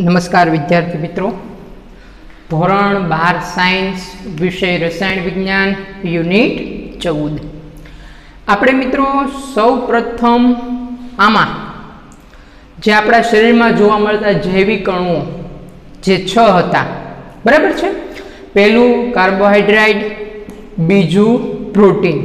નમસ્કાર વિદ્યાર્થી મિત્રો. ધોરણ બાર સાયન્સ, વિષય રસાયણ વિજ્ઞાન, યુનિટ ચૌદ. આપણે મિત્રો સૌ પ્રથમ આમાં જે આપણા શરીરમાં જોવા મળતા જૈવિક અણુઓ જે છ હતા, બરાબર છે? પહેલું કાર્બોહાઈડ્રેટ, બીજું પ્રોટીન.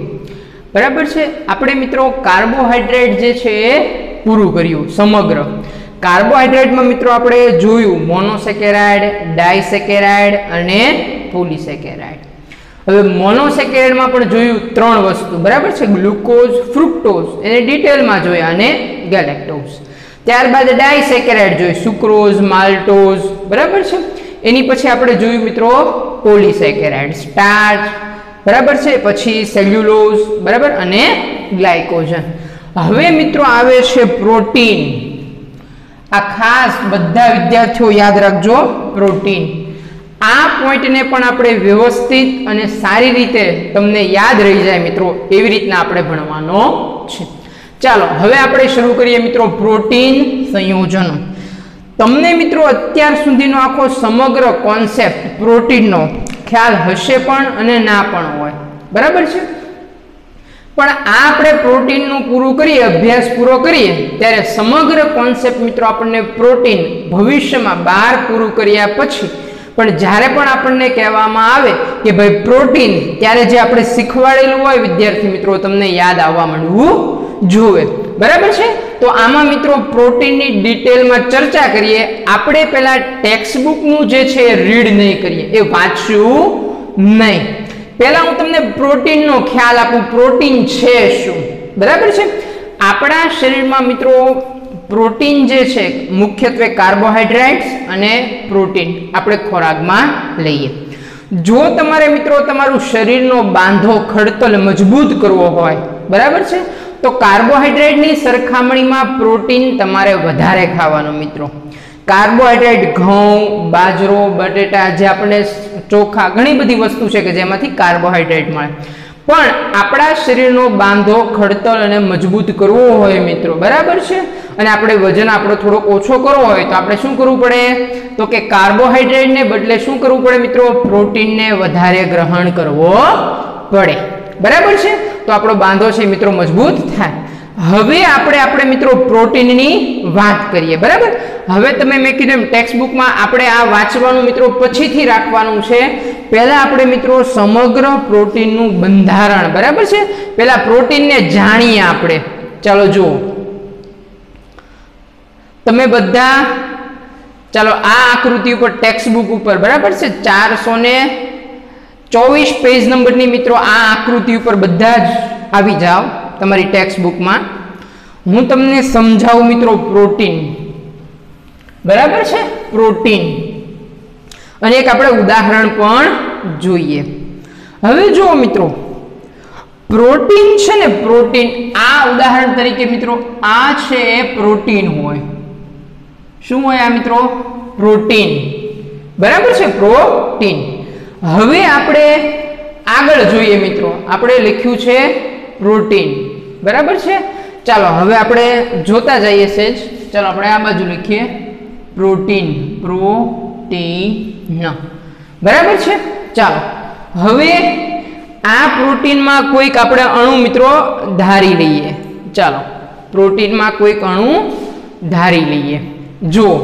બરાબર છે? આપણે મિત્રો કાર્બોહાઈડ્રેટ જે છે એ પૂરું કર્યું, સમગ્ર. કાર્બોહાઈડ્રેટમાં મિત્રો આપણે જોયું મોનોસેકેરાઇડ, ડાયસેકેરાઇડ અને પોલીસેકેરાઇડ હવે મોનોસેકેરાઇડમાં પણ જોયું ત્રણ વસ્તુ, બરાબર છે? ગ્લુકોઝ, ફ્રુક્ટોઝ એને ડિટેલમાં જોયા અને ગેલેક્ટોઝ. ત્યારબાદ ડાયસેકેરાઇડ જોયું સુક્રોઝ, માલ્ટોઝ, બરાબર છે? એની પછી આપણે જોયું મિત્રો પોલીસેકેરાઇડ, સ્ટાર્ચ, બરાબર છે? પછી સેલ્યુલોઝ, બરાબર? અને ગ્લાયકોજન. હવે મિત્રો આવે છે પ્રોટીન. આ ખાસ બધા વિદ્યાર્થીઓ યાદ રાખજો પ્રોટીન આ પોઈન્ટને પણ આપણે વ્યવસ્થિત અને સારી રીતે તમને યાદ રહી જાય મિત્રો, એવી રીતના આપણે ભણવાનો છે. ચાલો, હવે આપણે શરૂ કરીએ મિત્રો પ્રોટીન સંયોજનો. તમને મિત્રો અત્યાર સુધીનો આખો સમગ્ર કોન્સેપ્ટ પ્રોટીનનો ખ્યાલ હશે પણ અને ના પણ હોય. બરાબર છે? પણ આ આપણે પ્રોટીનનું પૂરું કરીએ, અભ્યાસ પૂરો કરીએ, ત્યારે સમગ્ર કોન્સેપ્ટ મિત્રો આપણને પ્રોટીન ભવિષ્યમાં બહાર પૂરું કર્યા પછી, પણ જ્યારે પણ આપણને કહેવામાં આવે કે ભાઈ પ્રોટીન, ત્યારે જે આપણે શીખવાડેલું હોય, વિદ્યાર્થી મિત્રો, તમને યાદ આવવા માંડવું જોવે બરાબર છે? તો આમાં મિત્રો પ્રોટીનની ડિટેલમાં ચર્ચા કરીએ. આપણે પહેલા ટેક્સ્ટબુકનું જે છે એ રીડ નહીં કરીએ. એ વાંચ્યું નહીં. પહેલા હું તમને પ્રોટીનનો ખ્યાલ આપું. પ્રોટીન છે શું? બરાબર છે? આપણા શરીરમાં મિત્રો પ્રોટીન જે છે, મુખ્યત્વે કાર્બોહાઈડ્રેટ્સ અને પ્રોટીન આપણે ખોરાકમાં લઈએ. જો તમારે મિત્રો તમારું શરીરનો બાંધો ખડતલ મજબૂત કરવો હોય, બરાબર છે? તો કાર્બોહાઈડ્રેટની સરખામણીમાં પ્રોટીન તમારે વધારે ખાવાનું મિત્રો. કાર્બોહાઈડ્રેટ, ઘઉં, બાજરો, બટેટા જે આપણે ચોખા ઘણી બધી વસ્તુ છે કે જેમાંથી કાર્બોહાઈડ્રેટ મળે. પણ આપણા શરીરનો બાંધો, ખડતલ અને મજબૂત કરવો હોય મિત્રો, બરાબર છે? અને આપણે વજન આપણો થોડો ઓછો કરવો હોય તો આપણે શું કરવું પડે? તો કે કાર્બોહાઈડ્રેટને બદલે શું કરવું પડે મિત્રો? પ્રોટીનને વધારે ગ્રહણ કરવો પડે. બરાબર છે? તો આપણો બાંધો છે મિત્રો મજબૂત થાય. હવે આપણે આપણે મિત્રો પ્રોટીનની વાત કરીએ, બરાબર? હવે તમે મેં કીધું ટેક્સ્ટબુકમાં આપણે આ વાંચવાનું મિત્રો પછીથી રાખવાનું છે. પહેલાં આપણે મિત્રો સમગ્ર પ્રોટીનનું બંધારણ, બરાબર છે? પહેલાં પ્રોટીનને જાણીએ આપણે. ચાલો જુઓ. તમે બધા, ચાલો આ આકૃતિ ઉપર ટેક્સ્ટબુક ઉપર, બરાબર છે? ચારસો ને ચોવીસ પેજ નંબરની મિત્રો આ આકૃતિ ઉપર બધા જ આવી જાઓ. તમારી ટેક્સ્ટબુકમાં હું તમને સમજાવું મિત્રો પ્રોટીન બરાબર છે? પ્રોટીન અને એક આપણે ઉદાહરણ પણ જોઈએ. હવે જુઓ મિત્રો પ્રોટીન છે ને પ્રોટીન આ ઉદાહરણ તરીકે મિત્રો, આ છે પ્રોટીન હોય. શું હોય આ મિત્રો? પ્રોટીન બરાબર છે? પ્રોટીન હવે આપણે આગળ જોઈએ મિત્રો. આપણે લખ્યું છે પ્રોટીન બરાબર છે? ચાલો, હવે આપણે જોતા જઈએ સેજ. ચાલો, આપણે આ બાજુ લખીએ. Protein protein. બરાબર છે? ચાલો, હવે આ પ્રોટીનમાં કોઈક આપણે અણુ મિત્રો ધારી લઈએ. ચાલો, પ્રોટીનમાં કોઈક અણુ ધારી લઈએ. જુઓ,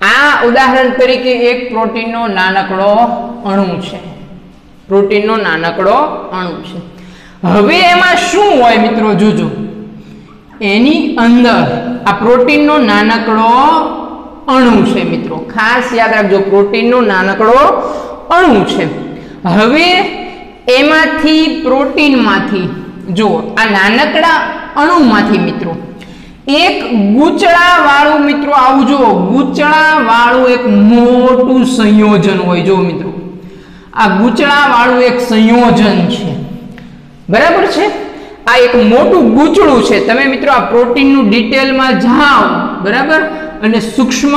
આ ઉદાહરણ તરીકે એક પ્રોટીનનો નાનકડો અણુ છે. પ્રોટીનનો નાનકડો અણુ છે. હવે એમાં શું હોય મિત્રો, જોજો. એની અંદર આ પ્રોટીનનો નાનકડો અણુ છે મિત્રો. ખાસ યાદ રાખજો, પ્રોટીનનો નાનકડો અણુ છે. હવે એમાંથી પ્રોટીનમાંથી જો આ નાનકડા અણુમાંથી મિત્રો. એક વાળું મિત્રો, આવું જો ગૂંચળા વાળું એક મોટું સંયોજન હોય જો મિત્રો. આ વાળું એક સંયોજન છે. બરાબર છે? આ એક મોટું ગૂંચળું છે. તમે મિત્રો આ પ્રોટીનનું ડિટેલમાં જાઓ, બરાબર? અને સૂક્ષ્મ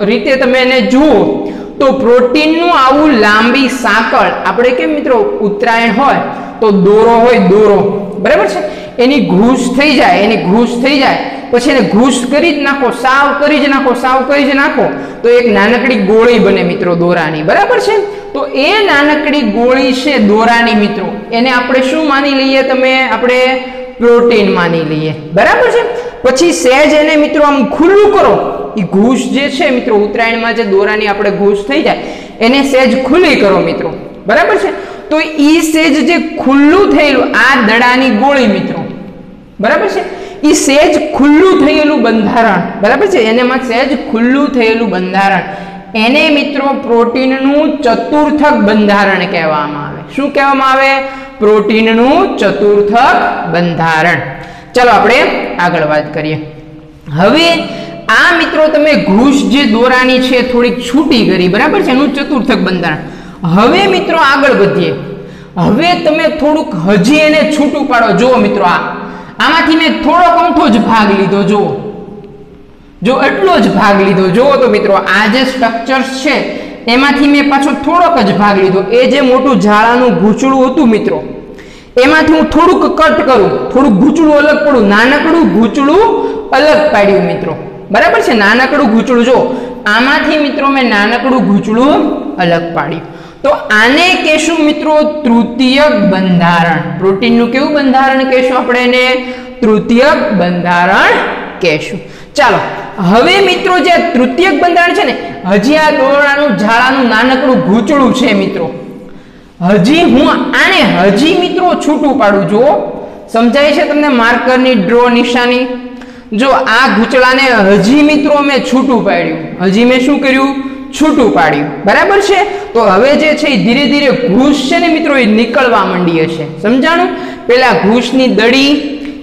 રીતે તમે એને જુઓ. તો પ્રોટીનનું આવું લાંબી સાંકળ, આપણે કેમ મિત્રો ઉત્તરાયણ હોય, તો દોરો હોય દોરો. બરાબર છે? એની ઘૂસ થઈ જાય, એની ઘૂસ થઈ જાય. પછી એને ઘૂસ કરી જ નાખો, સાવ કરી જ નાખો, સાવ કરી જ નાખો, તો એક નાનકડી ગોળી બને મિત્રો દોરાની, બરાબર છે? તો એ નાનકડી ગોળી છે દોરાની મિત્રો, એને આપણે શું માની લઈએ તમે? આપણે પ્રોટીન માની લઈએ, બરાબર છે? પછી સહેજ એને મિત્રો આમ ખુલ્લું કરો એ ઘૂસ જે છે મિત્રો, ઉત્તરાયણમાં જે દોરાની આપણે ઘૂસ થઈ જાય, એને સહેજ ખુલ્લી કરો મિત્રો, બરાબર છે? તો એ સેજ જે ખુલ્લું થયેલું, આ દડાની ગોળી મિત્રો, બરાબર છે? એ સેજ ખુલ્લું થયેલું બંધારણ. બરાબર છે? એનામાં સહેજ ખુલ્લું થયેલું બંધારણ. એને મિત્રો પ્રોટીનનું ચતુર્થક બંધારણ કહેવામાં આવે. શું કહેવામાં આવે? પ્રોટીનનું ચતુર્થક બંધારણ. ચાલો આપણે આગળ વાત કરીએ. હવે આ મિત્રો તમે ઘૂસ જે દોરાની છે થોડીક છૂટી કરી, બરાબર છે? એનું ચતુર્થક બંધારણ. હવે મિત્રો આગળ વધીએ. હવે તમે થોડુંક હજી એને છૂટું પાડો. જુઓ મિત્રો આ. આમાંથી મેં થોડોક અમથો જ ભાગ લીધો, જુઓ. જો એટલો જ ભાગ લીધો, જુઓ તો મિત્રો, આ જે સ્ટ્રક્ચર્સ છે, એમાંથી મેં પાછો થોડોક જ ભાગ લીધો. એ જે મોટું ઝાડાનું ઘૂંચળું હતું મિત્રો, એમાંથી હું થોડુંક કટ કરું. થોડુંક ગૂંચળું અલગ પડું, નાનકડું ગૂંચળું અલગ પાડ્યું મિત્રો. બરાબર છે? નાનકડું ગૂંચળું જો આમાંથી મિત્રો મેં નાનકડું ગૂંચળું અલગ પાડ્યું. તો આને કહેશું મિત્રો તૃતીયક બંધારણ. પ્રોટીનનું કેવું બંધારણ કહેશું આપણે એને? તૃતીયક બંધારણ કહેશું. ચાલો, હવે મિત્રો જે તૃતીયક બંધારણ છે ને, હજી આ દોરડાનું ઝાડાનું, નાનકડું ગૂંચળું છે મિત્રો. હજી હું આને હજી મિત્રો છૂટું પાડું, જુઓ. સમજાય છે તમને માર્કરની ડ્રો નિશાની? જો આ ગૂંચળાને હજી મિત્રો મેં છૂટું પાડ્યું. હજી મેં શું કર્યું? છૂટું પાડ્યું. બરાબર છે? તો હવે જે છે એ ધીરે ધીરે ઘૂસ છે ને મિત્રો, એ નીકળવા માંડી હશે સમજાણું? પેલા ઘૂસની દડી,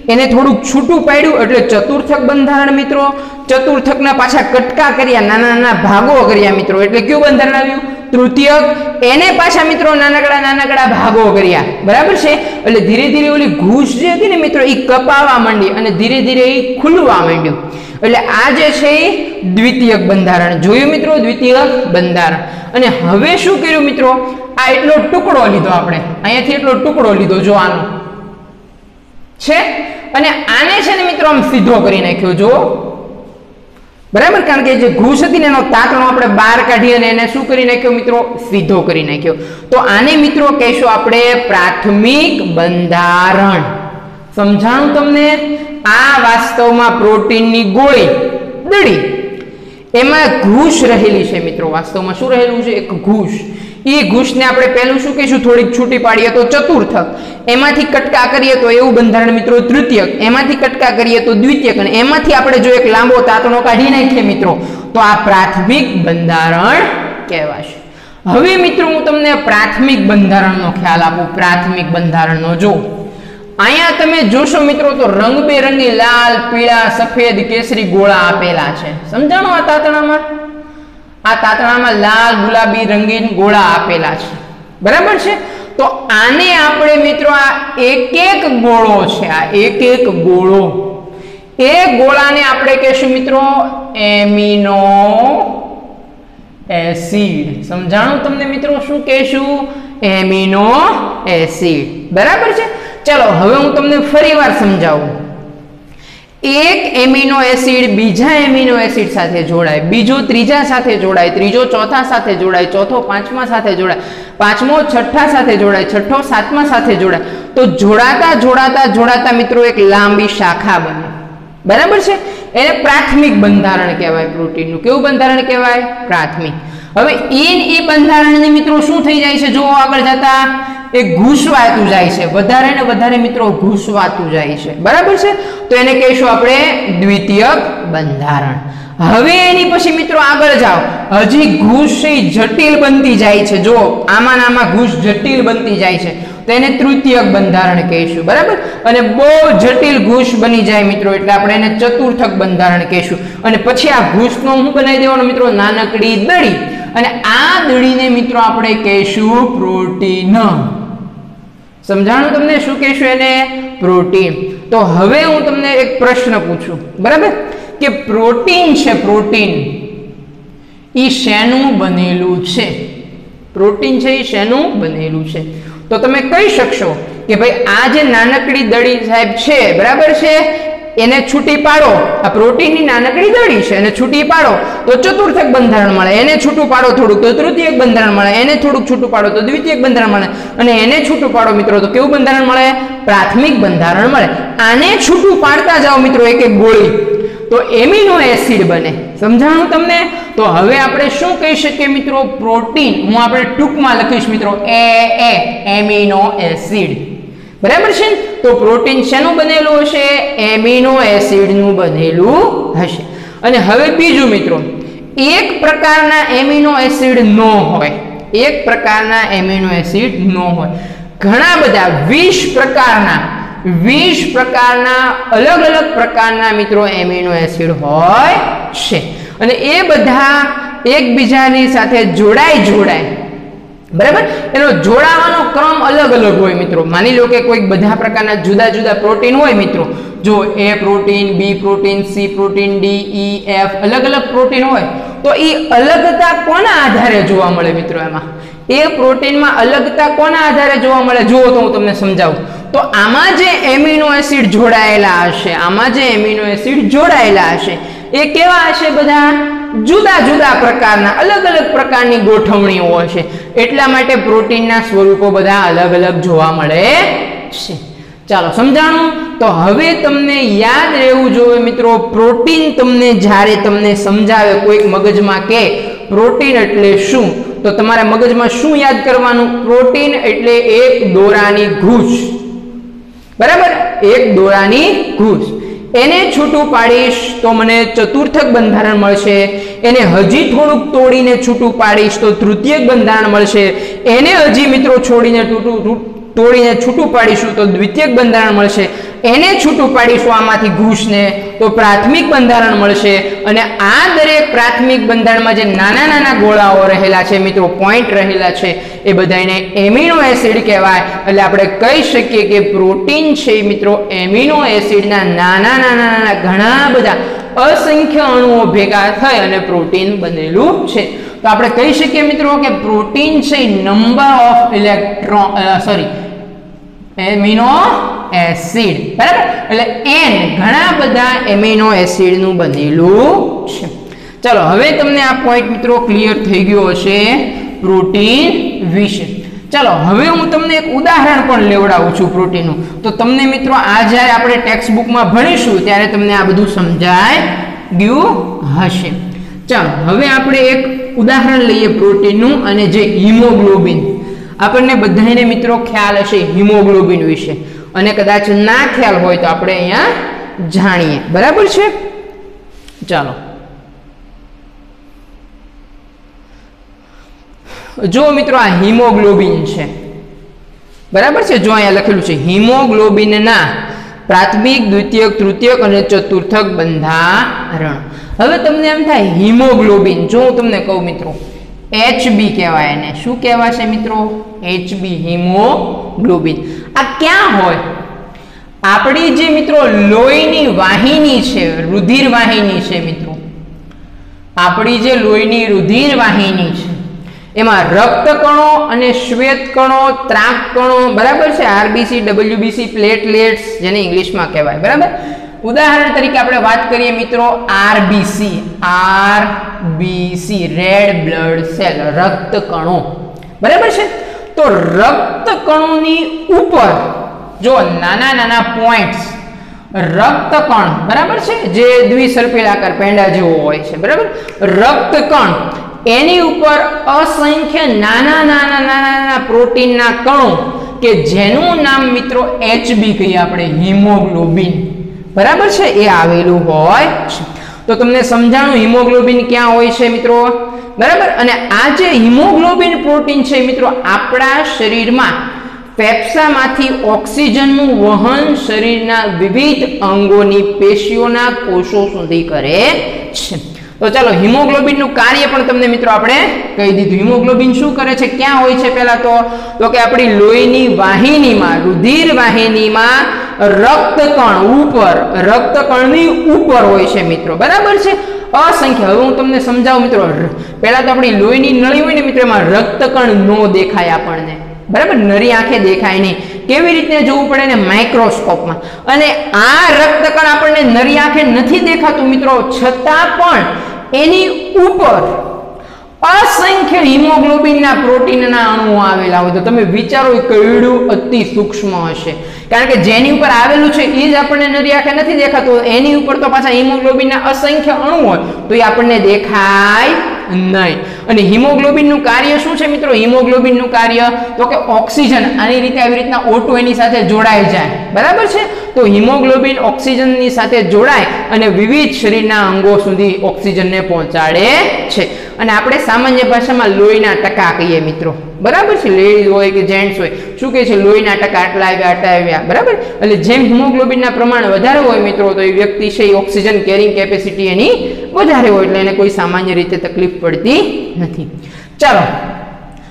એને થોડુંક છૂટું પાડ્યું, એટલે ચતુર્થક બંધારણ મિત્રો, ચતુર્થકના પાછા કટકા કર્યા, નાના નાના ભાગો કર્યા મિત્રો. એટલે કયું બંધારણ આવ્યું? તૃતીયક. એને પાછા મિત્રો નાનકડા નાનકડા ભાગો કર્યા. બરાબર છે? એટલે ધીરે ધીરે ઓલી ઘૂસ જે હતી ને મિત્રો એ કપાવા માંડી અને ધીરે ધીરે એ ખુલવા માંડ્યું. એટલે આ જે છે એ દ્વિતીયક બંધારણ. જોયું મિત્રો? દ્વિતીયક બંધારણ. અને હવે શું કર્યું મિત્રો? આ એટલો ટુકડો લીધો આપણે. અહીંયાથી એટલો ટુકડો લીધો, જો આનો. છે? અને આને છે ને મિત્રો આમ સીધો કરી નાખ્યો જો બરાબર? કારણ કે જે ઘૂસ હતી ને એનો તાતણો આપણે બહાર કાઢી અને એને શું કરી નાખ્યો મિત્રો? સીધો કરી નાખ્યો. તો આને મિત્રો કહેશું આપણે પ્રાથમિક બંધારણ. સમજાણું તમને? આ વાસ્તવમાં પ્રોટીનની ગોળી દડી એમાં ઘૂસ રહેલી છે મિત્રો. વાસ્તવમાં શું રહેલું છે? એક ઘૂસ. એ ઘૂસને આપણે પહેલું શું કહીશું? થોડીક છૂટી પાડીએ તો ચતુર્થક. એમાંથી કટકા કરીએ તો એવું બંધારણ મિત્રો તૃતીયક. એમાંથી કટકા કરીએ તો દ્વિતીયક. અને એમાંથી આપણે જો એક લાંબો તાતણો કાઢી નાખીએ મિત્રો, તો આ પ્રાથમિક બંધારણ કહેવાશે. હવે મિત્રો હું તમને પ્રાથમિક બંધારણનો ખ્યાલ આપું. પ્રાથમિક બંધારણનો જો અહીંયા તમે જોશો મિત્રો તો રંગબેરંગી લાલ, પીળા, સફેદ, કેસરી ગોળા આપેલા છે. સમજાણો આ તાતણામાં? આ તાતણામાં લાલ, ગુલાબી, રંગીન ગોળા આપેલા છે. બરાબર છે? તો આને આપણે મિત્રો આ એક એક ગોળો છે, આ એક એક ગોળો. એ ગોળાને આપણે કહેશું મિત્રો એમિનો એસિડ. સમજાણું તમને મિત્રો શું કહેશું? Amino acid. બરાબર છે? ચાલો, હવે હું તમને ફરીવાર સમજાવું. એક એમિનો એસિડ બીજા એમિનો એસિડ સાથે જોડાય, બીજો ત્રીજા સાથે જોડાય, ત્રીજો ચોથા સાથે જોડાય, ચોથો પાંચમા સાથે જોડાય, પાંચમો, છઠ્ઠા સાથે જોડાય, છઠ્ઠો, સાતમા સાથે જોડાય. તો જોડાતા જોડાતા જોડાતા મિત્રો, એક લાંબી શાખા બને. બરાબર છે? એને પ્રાથમિક બંધારણ કહેવાય, પ્રોટીનનું. કેવું બંધારણ કહેવાય? પ્રાથમિક. હવે એ બંધારણની મિત્રો શું થઈ જાય છે? જો આગળ જતા. એ ઘૂસવાતું જાય છે. વધારે ને વધારે મિત્રો ઘૂસવાતું જાય છે. બરાબર છે? તો એને કહીશું આપણે દ્વિતીયક બંધારણ. હવે એની પછી મિત્રો આગળ જાઓ. હજી ઘૂસ જટિલ બનતી જાય છે. જો આમાં આમાં ઘૂસ જટિલ બનતી જાય છે, તો એને તૃતીયક બંધારણ કહીશું. બરાબર? અને બહુ જટિલ ઘૂસ બની જાય મિત્રો, એટલે આપણે એને ચતુર્થક બંધારણ કહીશું. અને પછી આ ઘૂસનો હું બનાવી દેવાનો મિત્રો? નાનકડી દડી અને આ દડીને મિત્રો આપણે કહીશું પ્રોટીન. સમજાણું તમને શું કહેશું એને? પ્રોટીન. તો હવે હું તમને એક પ્રશ્ન પૂછું. બરાબર? કે પ્રોટીન છે, પ્રોટીન. એ શેનું બનેલું છે? પ્રોટીન છે એ શેનું બનેલું છે? તો તમે કહી શકશો કે ભાઈ આ જે નાનકડી દળી સાહેબ છે, બરાબર છે? એને છૂટી પાડો. આ પ્રોટીનની નાનકડી દળી છે, એને છૂટી પાડો. તો ચતુર્થક બંધારણ મળે, એને છૂટું પાડો થોડુંક, તો તૃતીયક બંધારણ મળે, એને થોડુંક છૂટું પાડો, તો દ્વિતીયક બંધારણ મળે, અને એને છૂટું પાડો મિત્રો, તો કેવું બંધારણ મળે? પ્રાથમિક બંધારણ મળે. આને છૂટું પાડતા જાઓ મિત્રો, એક એક ગોળી. તો એમિનો એસિડ બને. સમજાણું તમને? તો હવે આપણે શું કહી શકીએ મિત્રો? પ્રોટીન. હું આપણે ટૂંકમાં લખીશ મિત્રો એ, એમિનો એસિડ. બરાબર છે? તો પ્રોટીન શેનું બનેલું હશે? એમિનો એસિડનું બનેલું હશે. અને હવે બીજું મિત્રો, એક પ્રકારના એમિનો એસિડ ન હોય, એક પ્રકારના એમિનો એસિડ ન હોય. ઘણા બધા વીસ પ્રકારના વીસ પ્રકારના, અલગ અલગ પ્રકારના મિત્રો એમિનો એસિડ હોય છે. અને એ બધા એકબીજાની સાથે જોડાઈ જોડાય બરાબર? એનો જોડાવાનો ક્રમ અલગ અલગ હોય મિત્રો. માની લો કે કોઈક બધા પ્રકારના જુદા જુદા પ્રોટીન હોય મિત્રો. જો A protein, B protein, C protein, D, E, F અલગ અલગ પ્રોટીન હોય, તો એ અલગતા કોના આધારે જોવા મળે મિત્રો એમાં એ પ્રોટીનમાં અલગતા કોના આધારે જોવા મળે? જુઓ તો હું તમને સમજાવું. તો આમાં જે એમિનો એસિડ જોડાયેલા હશે, આમાં જે એમિનો એસિડ જોડાયેલા હશે, એ કેવા હશે બધા? જુદા જુદા પ્રકારના, અલગ અલગ પ્રકારની ગોઠવણીઓ હશે. એટલા માટે પ્રોટીનના સ્વરૂપો બધા અલગ અલગ જોવા મળે છે. ચાલો સમજાણું? તો હવે તમને યાદ રહેવું જોઈએ મિત્રો, પ્રોટીન તમને જ્યારે તમને સમજાવે કોઈક મગજમાં કે પ્રોટીન એટલે શું, તો તમારા મગજમાં શું યાદ કરવાનું? પ્રોટીન એટલે એક દોરાની ઘૂસ બરાબર? એક દોરાની ઘૂસ એને છૂટું પાડીશ તો મને ચતુર્થક બંધારણ મળશે. એને હજી થોડુંક તોડીને છૂટું પાડીશ તો તૃતીયક બંધારણ મળશે. એને હજી મિત્રો છોડીને તૂટું તોડીને છૂટું પાડીશું તો દ્વિતીયક બંધારણ મળશે. એને છૂટું પાડીશું આમાંથી ઘૂસને તો પ્રાથમિક બંધારણ મળશે. અને આ દરેક પ્રાથમિક બંધારણમાં જે નાના નાના ગોળાઓ રહેલા છે, મિત્રો પોઈન્ટ રહેલા છે, એ બધાને એમિનો એસિડ કહેવાય. એટલે આપણે કહી શકીએ કે પ્રોટીન છે, મિત્રો એમિનો એસિડના નાના નાના નાના ઘણા બધા અસંખ્ય અણુઓ ભેગા થઈ અને પ્રોટીન બનેલું છે. તો આપણે કહી શકીએ, મિત્રો, કે પ્રોટીન છે number of electron sorry amino acid. બરાબર? એટલે એન ઘણા બધા એમિનો એસિડનું બનેલું છે. ચાલો, હવે તમને આ પોઈન્ટ મિત્રો ક્લિયર થઈ ગયો હશે પ્રોટીન વિશે. ચાલો, હવે હું તમને એક ઉદાહરણ પણ લેવડાવું છું પ્રોટીનનું. તો તમને મિત્રો આ જ્યારે આપણે ટેક્સ્ટ બુકમાં ભણીશું, ત્યારે તમને આ બધું સમજાય ગયું હશે. ચાલો, હવે આપણે એક ઉદાહરણ લઈએ પ્રોટીનનું અને જે હિમોગ્લોબિન. આપણને બધાને મિત્રો ખ્યાલ હશે હિમોગ્લોબિન વિશે. અને કદાચ ના ખ્યાલ હોય તો આપણે અહીંયા જાણીએ. બરાબર છે? ચાલો. જો મિત્રો આ હિમોગ્લોબિન છે, બરાબર છે? જો અહીંયા લખેલું છે, હિમોગ્લોબિનના પ્રાથમિક, દ્વિતીયક, તૃતીયક અને ચતુર્થક બંધારણ. હવે તમને એમ થાય, હિમોગ્લોબિન, જો હું તમને કહું મિત્રો એચબી કહેવાય એને. શું કહેવાશે મિત્રો? HB haemoglobin. આ ક્યાં હોય? આપણી જે મિત્રો લોહીની વાહિની છે, રુધિર વાહિની છે મિત્રો, આપણી જે લોહીની રુધિર વાહિની છે, એમાં રક્ત કણો અને શ્વેત કણો ત્રાક કણો બરાબર છે આરબીસી ડબલ્યુબીસી પ્લેટલેટ્સ જેને ઇંગ્લિશમાં કહેવાય. બરાબર? ઉદાહરણ તરીકે આપણે વાત કરીએ મિત્રો RBC. RBC red blood cell રક્ત કણો બરાબર છે? તો રક્ત કણોની ઉપર જો નાના નાના પોઈન્ટ્સ રક્તકણ, બરાબર છે? જે દ્વિસર્પિલાકાર પેંડા જેવો હોય છે, બરાબર? રક્તકણ, એની ઉપર અસંખ્ય નાના નાના નાના નાના પ્રોટીનના કણો કે જેનું નામ મિત્રો એચબી કહીએ આપણે, હિમોગ્લોબિન. બરાબર છે? એ આવેલું હોય છે. તો તમને સમજાણું હિમોગ્લોબિન ક્યાં હોય છે મિત્રો? બરાબર? અને આ જે હિમોગ્લોબિન પ્રોટીન છે મિત્રો, આપણા શરીરમાં ફેફસામાંથી ઓક્સિજનનું વહન શરીરના વિવિધ અંગોની પેશીઓના કોષો સુધી કરે છે. તો ચાલો, હિમોગ્લોબિનનું કાર્ય પણ તમને મિત્રો આપણે કહી દીધું. હિમોગ્લોબિન શું કરે છે? ક્યાં હોય છે પહેલા તો? તો કે આપણી લોહીની વાહિનીમાં, રુધિર વાહિનીમાં રક્તકણ ઉપર, રક્તકણની ઉપર હોય છે મિત્રો. બરાબર છે? અસંખ્ય. હવે હું તમને સમજાવું મિત્રો. પહેલા તો આપણી લોહીની નળી હોય ને મિત્રો, એમાં રક્તકણ નો દેખાય આપણને. બરાબર? નરી આંખે દેખાય નહીં. કેવી રીતે જોવું પડે ને માઇક્રોસ્કોપમાં અને આ રક્તકણ આપણને નરી આંખે નથી દેખાતું મિત્રો, છતાં પણ એની ઉપર અસંખ્ય હિમોગ્લોબિનના પ્રોટીનના અણુઓ આવેલા હોય. તો તમે વિચારો એ કયડું અતિ સૂક્ષ્મ હશે. કારણ કે જેની ઉપર આવેલું છે એ જ આપણને નરી આંખે નથી દેખાતું. એની ઉપર તો પાછા હિમોગ્લોબિનના અસંખ્ય અણુ હોય. તો એ આપણને દેખાય નહીં. અને હિમોગ્લોબિનનું કાર્ય શું છે મિત્રો? હિમોગ્લોબિનનું કાર્ય તો કે ઓક્સિજન. આની રીતે આવી રીતના ઓટો એની સાથે જોડાઈ જાય. બરાબર છે? તો હિમોગ્લોબિન ઓક્સિજનની સાથે જોડાય અને વિવિધ શરીરના અંગો સુધી ઓક્સિજનને પહોંચાડે છે. અને આપણે સામાન્ય ભાષામાં લોહીના ટકા કહીએ મિત્રો. બરાબર છે? લેડીઝ હોય કે જેન્ટ્સ હોય. શું કહે છે? લોહીના ટકા આટલા આવ્યા આટલા આવ્યા. બરાબર? એટલે જેમ હિમોગ્લોબિનના પ્રમાણ વધારે હોય મિત્રો, તો એ વ્યક્તિ છે એ ઓક્સિજન કેરિંગ કેપેસિટી એની વધારે હોય. એટલે એને કોઈ સામાન્ય રીતે તકલીફ પડતી નથી. ચાલો.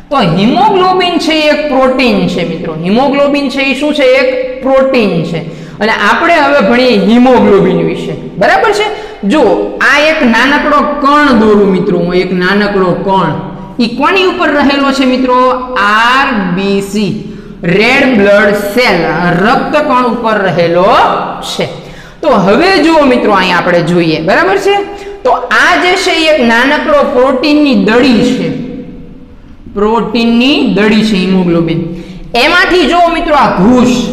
તો હિમોગ્લોબિન છે એ એક પ્રોટીન છે મિત્રો. હિમોગ્લોબિન છે એ શું છે? એક પ્રોટીન છે. અને આપણે હવે ભણીએ હિમોગ્લોબિન વિશે. બરાબર છે? જો આ એક નાનકડો કણ દોરું મિત્રો, હું એક નાનકડો કણ. એ કોની ઉપર રહેલો છે મિત્રો? આરબીસી. રેડ બ્લડ સેલ, રક્ત કણ ઉપર રહેલો છે. તો હવે જુઓ મિત્રો અહીં આપણે જોઈએ. બરાબર છે? તો આ જે છે એક નાનકડો પ્રોટીનની દડી છે. પ્રોટીનની દડી છે હિમોગ્લોબિન. એમાંથી જુઓ મિત્રો, આ ઘૂસ.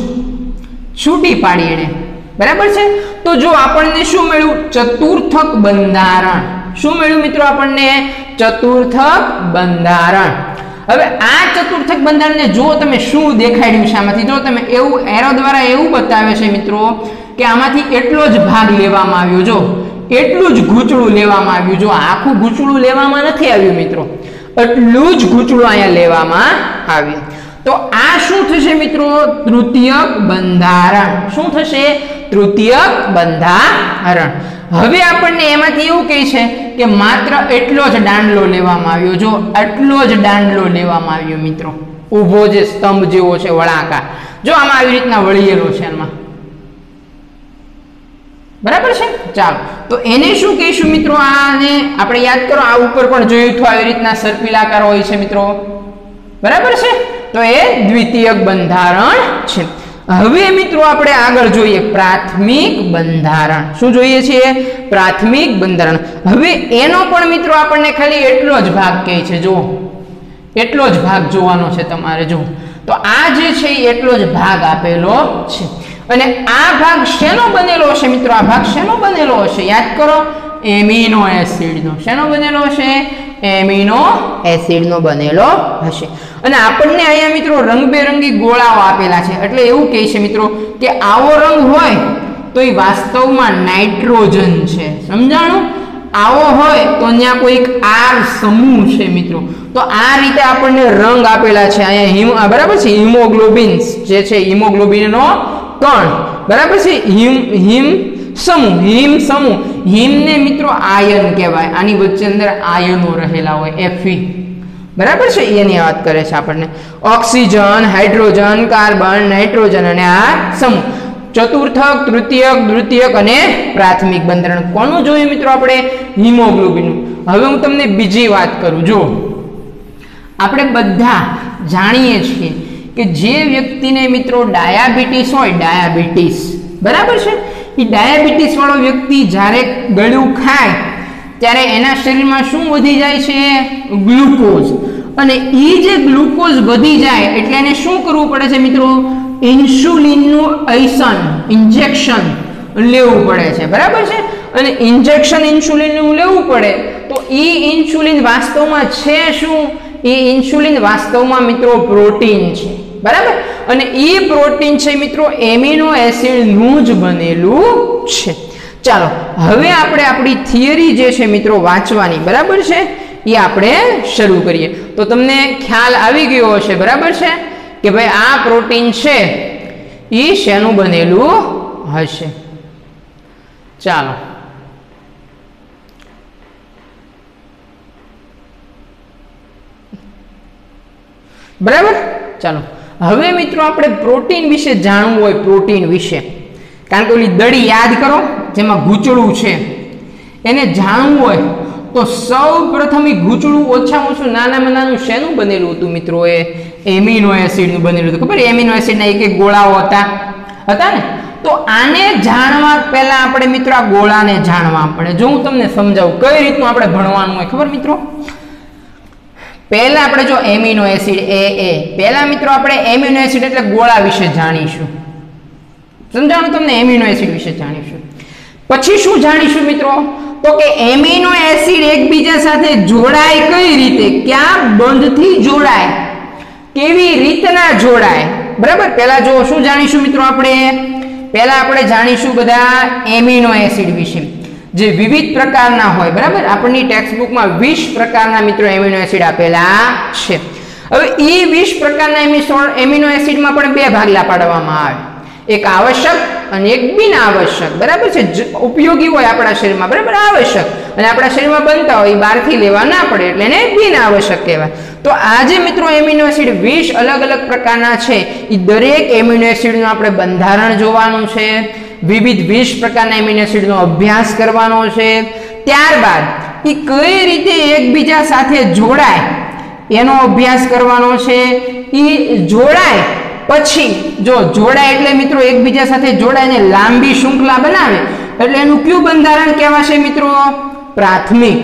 છૂટી પાડી એને. બરાબર છે? તો જો આપણને શું મળ્યું? ચતુર્થક બંધારણ. શું મળ્યું મિત્રો આપણને? ચતુર્થક બંધારણ. હવે આ ચતુર્થક બંધારણને જો તમે શું દેખાડ્યું છે આમાંથી? જો તમે એવું એરો દ્વારા એવું બતાવે છે મિત્રો કે આમાંથી એટલો જ ભાગ લેવામાં આવ્યો. જો, એટલું જ ગૂંચળું લેવામાં આવ્યું. જો, આખું ગૂંચળું લેવામાં નથી આવ્યું મિત્રો. એટલું જ ગૂંચળું અહીંયા લેવામાં આવ્યું. તો આ શું થશે મિત્રો? તૃતીયક બંધારણ. શું થશે? તૃતીયક બંધારણ. હવે આપણને એમાંથી એવું કહે છે કે માત્ર એટલો જ દાંડલો લેવામાં આવ્યો. જો આટલો જ દાંડલો લેવામાં આવ્યો મિત્રો. ઊભો જે સ્તંભ જેવો છે, વળાકાર. જો આમાં આવી રીતના વળીયેલો છે એમાં. બરાબર છે? ચાલો. તો એને શું કહીશું મિત્રો? આને આપણે યાદ કરો, આ ઉપર પણ જોયું હતું આવી રીતના સર્પિલાકાર હોય છે મિત્રો. બરાબર છે? તો એ દ્વિતીયક બંધારણ છે. હવે મિત્રો આપણે આગળ જોઈએ પ્રાથમિક બંધારણ. શું જોઈએ છીએ? પ્રાથમિક બંધારણ. હવે એનો પણ મિત્રો આપણને ખાલી એટલો જ ભાગ કહે છે જો એટલો જ ભાગ જોવાનો છે તમારે જો તો આ જે છે એટલો જ ભાગ આપેલો છે. અને આ ભાગ શેનો બનેલો હશે મિત્રો? આ ભાગ શેનો બનેલો હશે? યાદ કરો? એમિનો એસિડનો. શેનો બનેલો હશે? એમિનો એસિડનો બનેલો હશે. અને આપણને અહીંયા મિત્રો રંગબેરંગી ગોળાઓ આપેલા છે. એટલે એવું કહે છે મિત્રો કે આવો રંગ હોય તો એ વાસ્તવમાં નાઇટ્રોજન છે. સમજાણું? આવો હોય તો ત્યાં કોઈક આર સમૂહ છે મિત્રો. તો આ રીતે આપણને રંગ આપેલા છે અહીંયા હિમ બરાબર છે, હિમોગ્લોબિન્સ જે છે હિમોગ્લોબિનનો કણ. બરાબર છે, હિમ હિમ સમૂહ હિમ સમૂહ. હિમને મિત્રો આયન કહેવાય. આની વચ્ચે અંદર આયનો રહેલા હોય એફી બરાબર છે? એની વાત કરે છે આપણને. ઓક્સિજન, હાઇડ્રોજન, કાર્બન, નાઇટ્રોજન અને આ સમૂહ. ચતુર્થક, તૃતીયક, દ્વિતીયક અને પ્રાથમિક બંધારણ. કોનું જોઈએ મિત્રો આપણે? હિમોગ્લોબિનનું હવે હું તમને બીજી વાત કરું. જો આપણે બધા જાણીએ છીએ કે જે વ્યક્તિને મિત્રો ડાયાબિટીસ હોય, ડાયાબિટીસ. બરાબર છે? એ ડાયાબિટીસ વાળો વ્યક્તિ જ્યારે ગળ્યું ખાય, ત્યારે એના શરીરમાં શું વધી જાય છે? ગ્લુકોઝ. અને એ જે ગ્લુકોઝ વધી જાય, એટલે એને શું કરવું પડે છે મિત્રો? ઇન્સ્યુલિનનું ઐસન ઇન્જેક્શન લેવું પડે છે. બરાબર છે? અને ઇન્જેક્શન ઇન્સ્યુલિનનું લેવું પડે. તો એ ઇન્સ્યુલિન વાસ્તવમાં છે શું? એ ઇન્સ્યુલિન વાસ્તવમાં મિત્રો પ્રોટીન છે. બરાબર? અને એ પ્રોટીન છે મિત્રો એમિનો એસિડનું જ બનેલું છે. ચાલો, હવે આપણે આપણી થિયરી જે છે મિત્રો વાંચવાની, બરાબર છે? એ આપણે શરૂ કરીએ. તો તમને ખ્યાલ આવી ગયો હશે, બરાબર છે? કે ભાઈ આ પ્રોટીન છે, એ શેનું બનેલું હશે? ચાલો. બરાબર? ચાલો. હવે મિત્રો આપણે પ્રોટીન વિશે જાણવું હોય, પ્રોટીન વિશે. કારણ કે ઓલી દડી યાદ કરો, જેમાં ગૂંચળું છે. એને જાણવું હોય તો સૌ પ્રથમ એ ગૂંચળું ઓછામાં ઓછું નાનામાં નાનું શેનું બનેલું હતું મિત્રો? એ એમિનો એસિડનું બનેલું હતું. ખબર? એમિનો એસિડના એક એક ગોળાઓ હતા. હતા ને? તો આને જાણવા પહેલા આપણે મિત્રો આ ગોળાને જાણવા પડે. જો હું તમને સમજાવું, કઈ રીતનું આપણે ભણવાનું હોય ખબર મિત્રો? પહેલા આપણે જો એમિનો એસિડ એ એ પહેલા મિત્રો આપણે એમિનો એસિડ એટલે ગોળા વિશે જાણીશું. સમજાણું તમને એમિનો એસિડ વિશે જાણીશું? પછી શું જાણીશું મિત્રો? તો કે એમિનો એસિડ એકબીજા સાથે જોડાય કઈ રીતે? ક્યાં બંધથી જોડાય? કેવી રીતના જોડાય? બરાબર? પહેલા જો શું જાણીશું મિત્રો આપણે? પહેલા આપણે જાણીશું બધા એમિનો એસિડ વિશે. જે વિવિધ પ્રકારના હોય, બરાબર? આપણની ટેક્સ્ટ બુકમાં 20 પ્રકારના મિત્રો એમિનો એસિડ આપેલા છે. હવે એ વીસ પ્રકારના એમિનો એસિડમાં પણ બે ભાગલા પાડવામાં આવે. એક આવશ્યક અને એક બિન આવશ્યક બરાબર છે? ઉપયોગી હોય આપણા શરીરમાં, બરાબર? આવશ્યક. અને આપણા શરીરમાં બનતા હોય એ બહારથી લેવા ના પડે એટલે એને બિન આવશ્યક કહેવાય. તો આજે મિત્રો એમિનો એસિડ વીસ અલગ અલગ પ્રકારના છે એ દરેક એમિનો એસિડનું આપણે બંધારણ જોવાનું છે. વિવિધ વીસ પ્રકારના એમિનો એસિડનો અભ્યાસ કરવાનો છે. ત્યારબાદ એ કઈ રીતે એકબીજા સાથે જોડાય એનો અભ્યાસ કરવાનો છે. એ જોડાય પછી જો જોડાય એટલે મિત્રો એકબીજા સાથે જોડાઈને લાંબી શૃંખલા બનાવે એટલે એનું કયું બંધારણ કહેવાશે મિત્રો? પ્રાથમિક.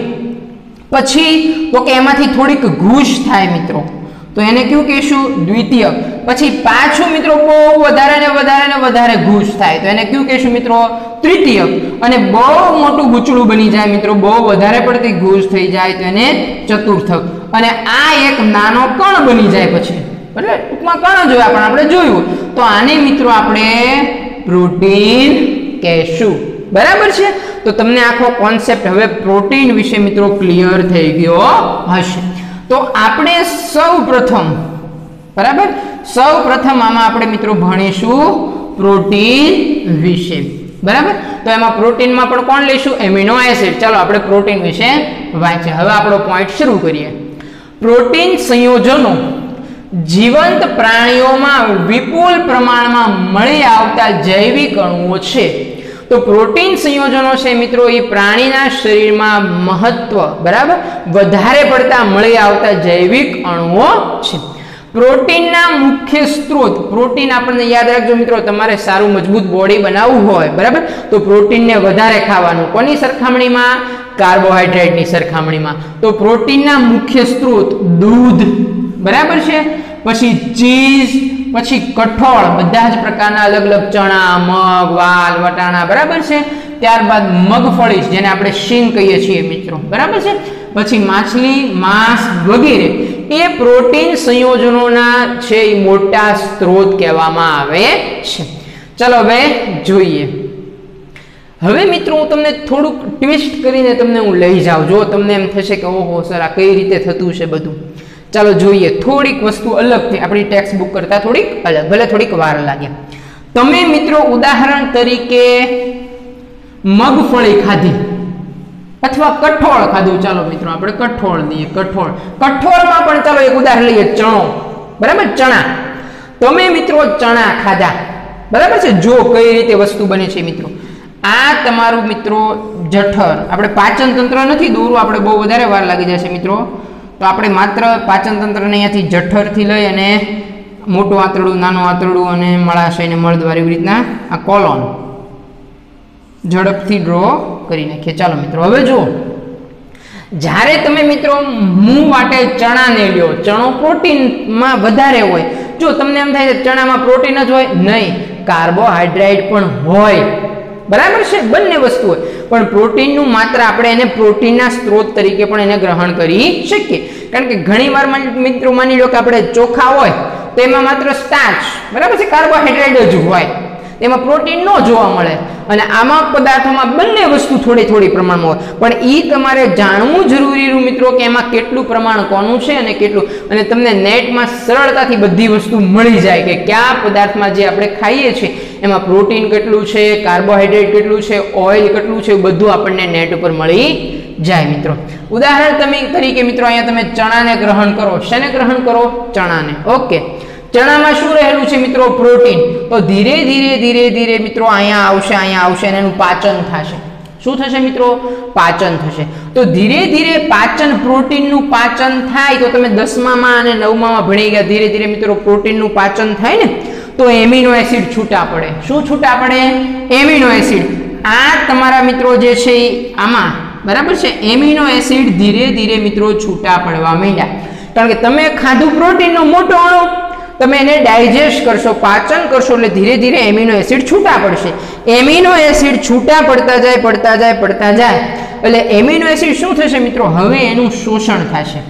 પછી તો કે એમાંથી થોડીક ઘૂસ થાય મિત્રો. તો એને કયું કહેશું? દ્વિતીય. પછી પાછું મિત્રો બહુ વધારે ને વધારે ને વધારે ઘૂસ થાય. તો એને કેવું કહેશું મિત્રો? તૃતીય. અને બહુ મોટું ગૂંચળું બની જાય મિત્રો. બહુ વધારે પડતી ઘૂસ થઈ જાય તો એને ચતુર્થક અને આ એક નાનો કણ બની જાય પછી. એટલે ટૂંકમાં કણ જોયા પણ આપણે જોયું. તો આને મિત્રો આપણે પ્રોટીન કહેશું. બરાબર છે? તો તમને આખો કોન્સેપ્ટ હવે પ્રોટીન વિશે મિત્રો ક્લિયર થઈ ગયો હશે. તો આપણે સૌ પ્રથમ, બરાબર? સૌ પ્રથમ આમાં આપણે મિત્રો ભણીશું પ્રોટીન વિશે, બરાબર? તો એમાં પ્રોટીનમાં પણ કોણ લઈશું? Amino acid. ચાલો આપણે પ્રોટીન વિશે વાંચીએ. હવે આપણો પોઈન્ટ શરૂ કરીએ. પ્રોટીન સંયોજનો જીવંત પ્રાણીઓમાં વિપુલ પ્રમાણમાં મળી આવતા જૈવિક અણુઓ છે. તો પ્રોટીન સંયોજનો છે મિત્રો, એ પ્રાણીના શરીરમાં મહત્વ, બરાબર? વધારે પડતા મળી આવતા જૈવિક અણુઓ છે. પ્રોટીનના મુખ્ય સ્ત્રોત, પ્રોટીન આપણને યાદ રાખજો મિત્રો, તમારે સારું મજબૂત બોડી બનાવવું હોય, બરાબર? તો પ્રોટીનને વધારે ખાવાનું. કોની સરખામણીમાં? કાર્બોહાઈડ્રેટની સરખામણીમાં. તો પ્રોટીનના મુખ્ય સ્ત્રોત દૂધ, બરાબર છે? પછી ચીઝ પછી કઠોળ, બધા જ પ્રકારના અલગ અલગ ચણા, મગ, વાલ, વટાણા, બરાબર છે? ત્યારબાદ મગફળી, જેને આપણે શીંગ કહીએ છીએ મિત્રો. બરાબર છે? પછી માછલી, માંસ વગેરે. એ પ્રોટીન સંયોજનોના છે એ મોટા સ્ત્રોત કહેવામાં આવે છે. ચાલો હવે જોઈએ. હવે મિત્રો હું તમને થોડુંક ટ્વિસ્ટ કરીને તમને હું લઈ જાઉં. જો તમને એમ થશે કે ઓહો, સર, આ કઈ રીતે થતું છે બધું? ચાલો જોઈએ, થોડીક વસ્તુ અલગ છે. આપણી ટેક્સ્ટ બુક કરતાં થોડીક અલગ, ભલે થોડીક વાર લાગે. તમે મિત્રો ઉદાહરણ તરીકે મગફળી ખાધી અથવા કઠોળ ખાધું? ચાલો મિત્રો, આપણે કઠોળ લઈએ, કઠોળ. કઠોળમાં પણ ચાલો એક ઉદાહરણ લઈએ, ચણો. બરાબર? ચણા. તમે મિત્રો ચણા ખાધા. બરાબર છે? જો કઈ રીતે વસ્તુ બને છે મિત્રો? આ તમારું મિત્રો જઠર. આપણે પાચન તંત્ર નથી દોરવું આપણે બહુ વધારે વાર લાગી જશે મિત્રો. તો આપણે માત્ર પાચનતંત્રને અહીંયાથી જઠરથી લઈ અને મોટું આંતરડું, નાનું આંતરડું અને મળાશય ને મળદ્વાર એવી રીતના આ કોલોન ઝડપથી ડ્રો કરી નાખીએ. ચાલો મિત્રો, હવે જુઓ. જ્યારે તમે મિત્રો મું માટે ચણાને લ્યો ચણો પ્રોટીનમાં વધારે હોય, જો તમને એમ થાય કે ચણામાં પ્રોટીન જ હોય, નહીં. કાર્બોહાઈડ્રેટ પણ હોય. બરાબર છે? બંને વસ્તુ હોય. પણ પ્રોટીનનું માત્ર આપણે એને પ્રોટીનના સ્ત્રોત તરીકે પણ એને ગ્રહણ કરી શકીએ. કારણ કે ઘણી વાર મિત્રો માની લો કે આપણે ચોખા હોય, તો એમાં માત્ર સ્ટાર્ચ બરાબર છે કાર્બોહાઈડ્રેટ જ હોય. એમાં પ્રોટીન ન જોવા મળે. અને આમાં પદાર્થોમાં બંને વસ્તુ થોડી થોડી પ્રમાણમાં હોય. પણ એ તમારે જાણવું જરૂરી રહ્યું મિત્રો કે એમાં કેટલું પ્રમાણ કોનું છે અને કેટલું. અને તમને નેટમાં સરળતાથી બધી વસ્તુ મળી જાય કે કયા પદાર્થમાં જે આપણે ખાઈએ છીએ. એમાં પ્રોટીન કેટલું છે, કાર્બોહાઈડ્રેટ કેટલું છે, ઓઇલ કેટલું છે, બધું આપણને નેટ ઉપર મળી જાય મિત્રો. ઉદાહરણ તમે તરીકે મિત્રો અહીંયા તમે ચણાને ગ્રહણ કરો. શેને ગ્રહણ કરો? ચણાને. ઓકે. ચણામાં શું રહેલું છે મિત્રો? પ્રોટીન. તો ધીરે ધીરે ધીરે ધીરે મિત્રો અહીંયા આવશે અહીંયા આવશે અને એનું પાચન થશે. શું થશે મિત્રો? પાચન થશે. તો ધીરે ધીરે પાચન પ્રોટીનનું પાચન થાય. તો તમે દસમામાં અને નવમામાં ભણી ગયા. ધીરે ધીરે મિત્રો પ્રોટીનનું પાચન થાય ને, તો એમિનો એસિડ છૂટા પડે. શું છૂટા પડે? Amino acid. આ તમારા મિત્રો જે છે એ આમાં, બરાબર છે? એમિનો એસિડ ધીરે ધીરે મિત્રો છૂટા પડવા માંડ્યા. કારણ કે તમે ખાધું પ્રોટીનનો મોટો અણુ તમે એને ડાયજેસ્ટ કરશો, પાચન કરશો, એટલે ધીરે ધીરે એમિનો એસિડ છૂટા પડશે. એમિનો એસિડ છૂટા પડતા જાય પડતા જાય પડતા જાય. એટલે એમિનો એસિડ શું થશે મિત્રો? હવે એનું શોષણ થશે.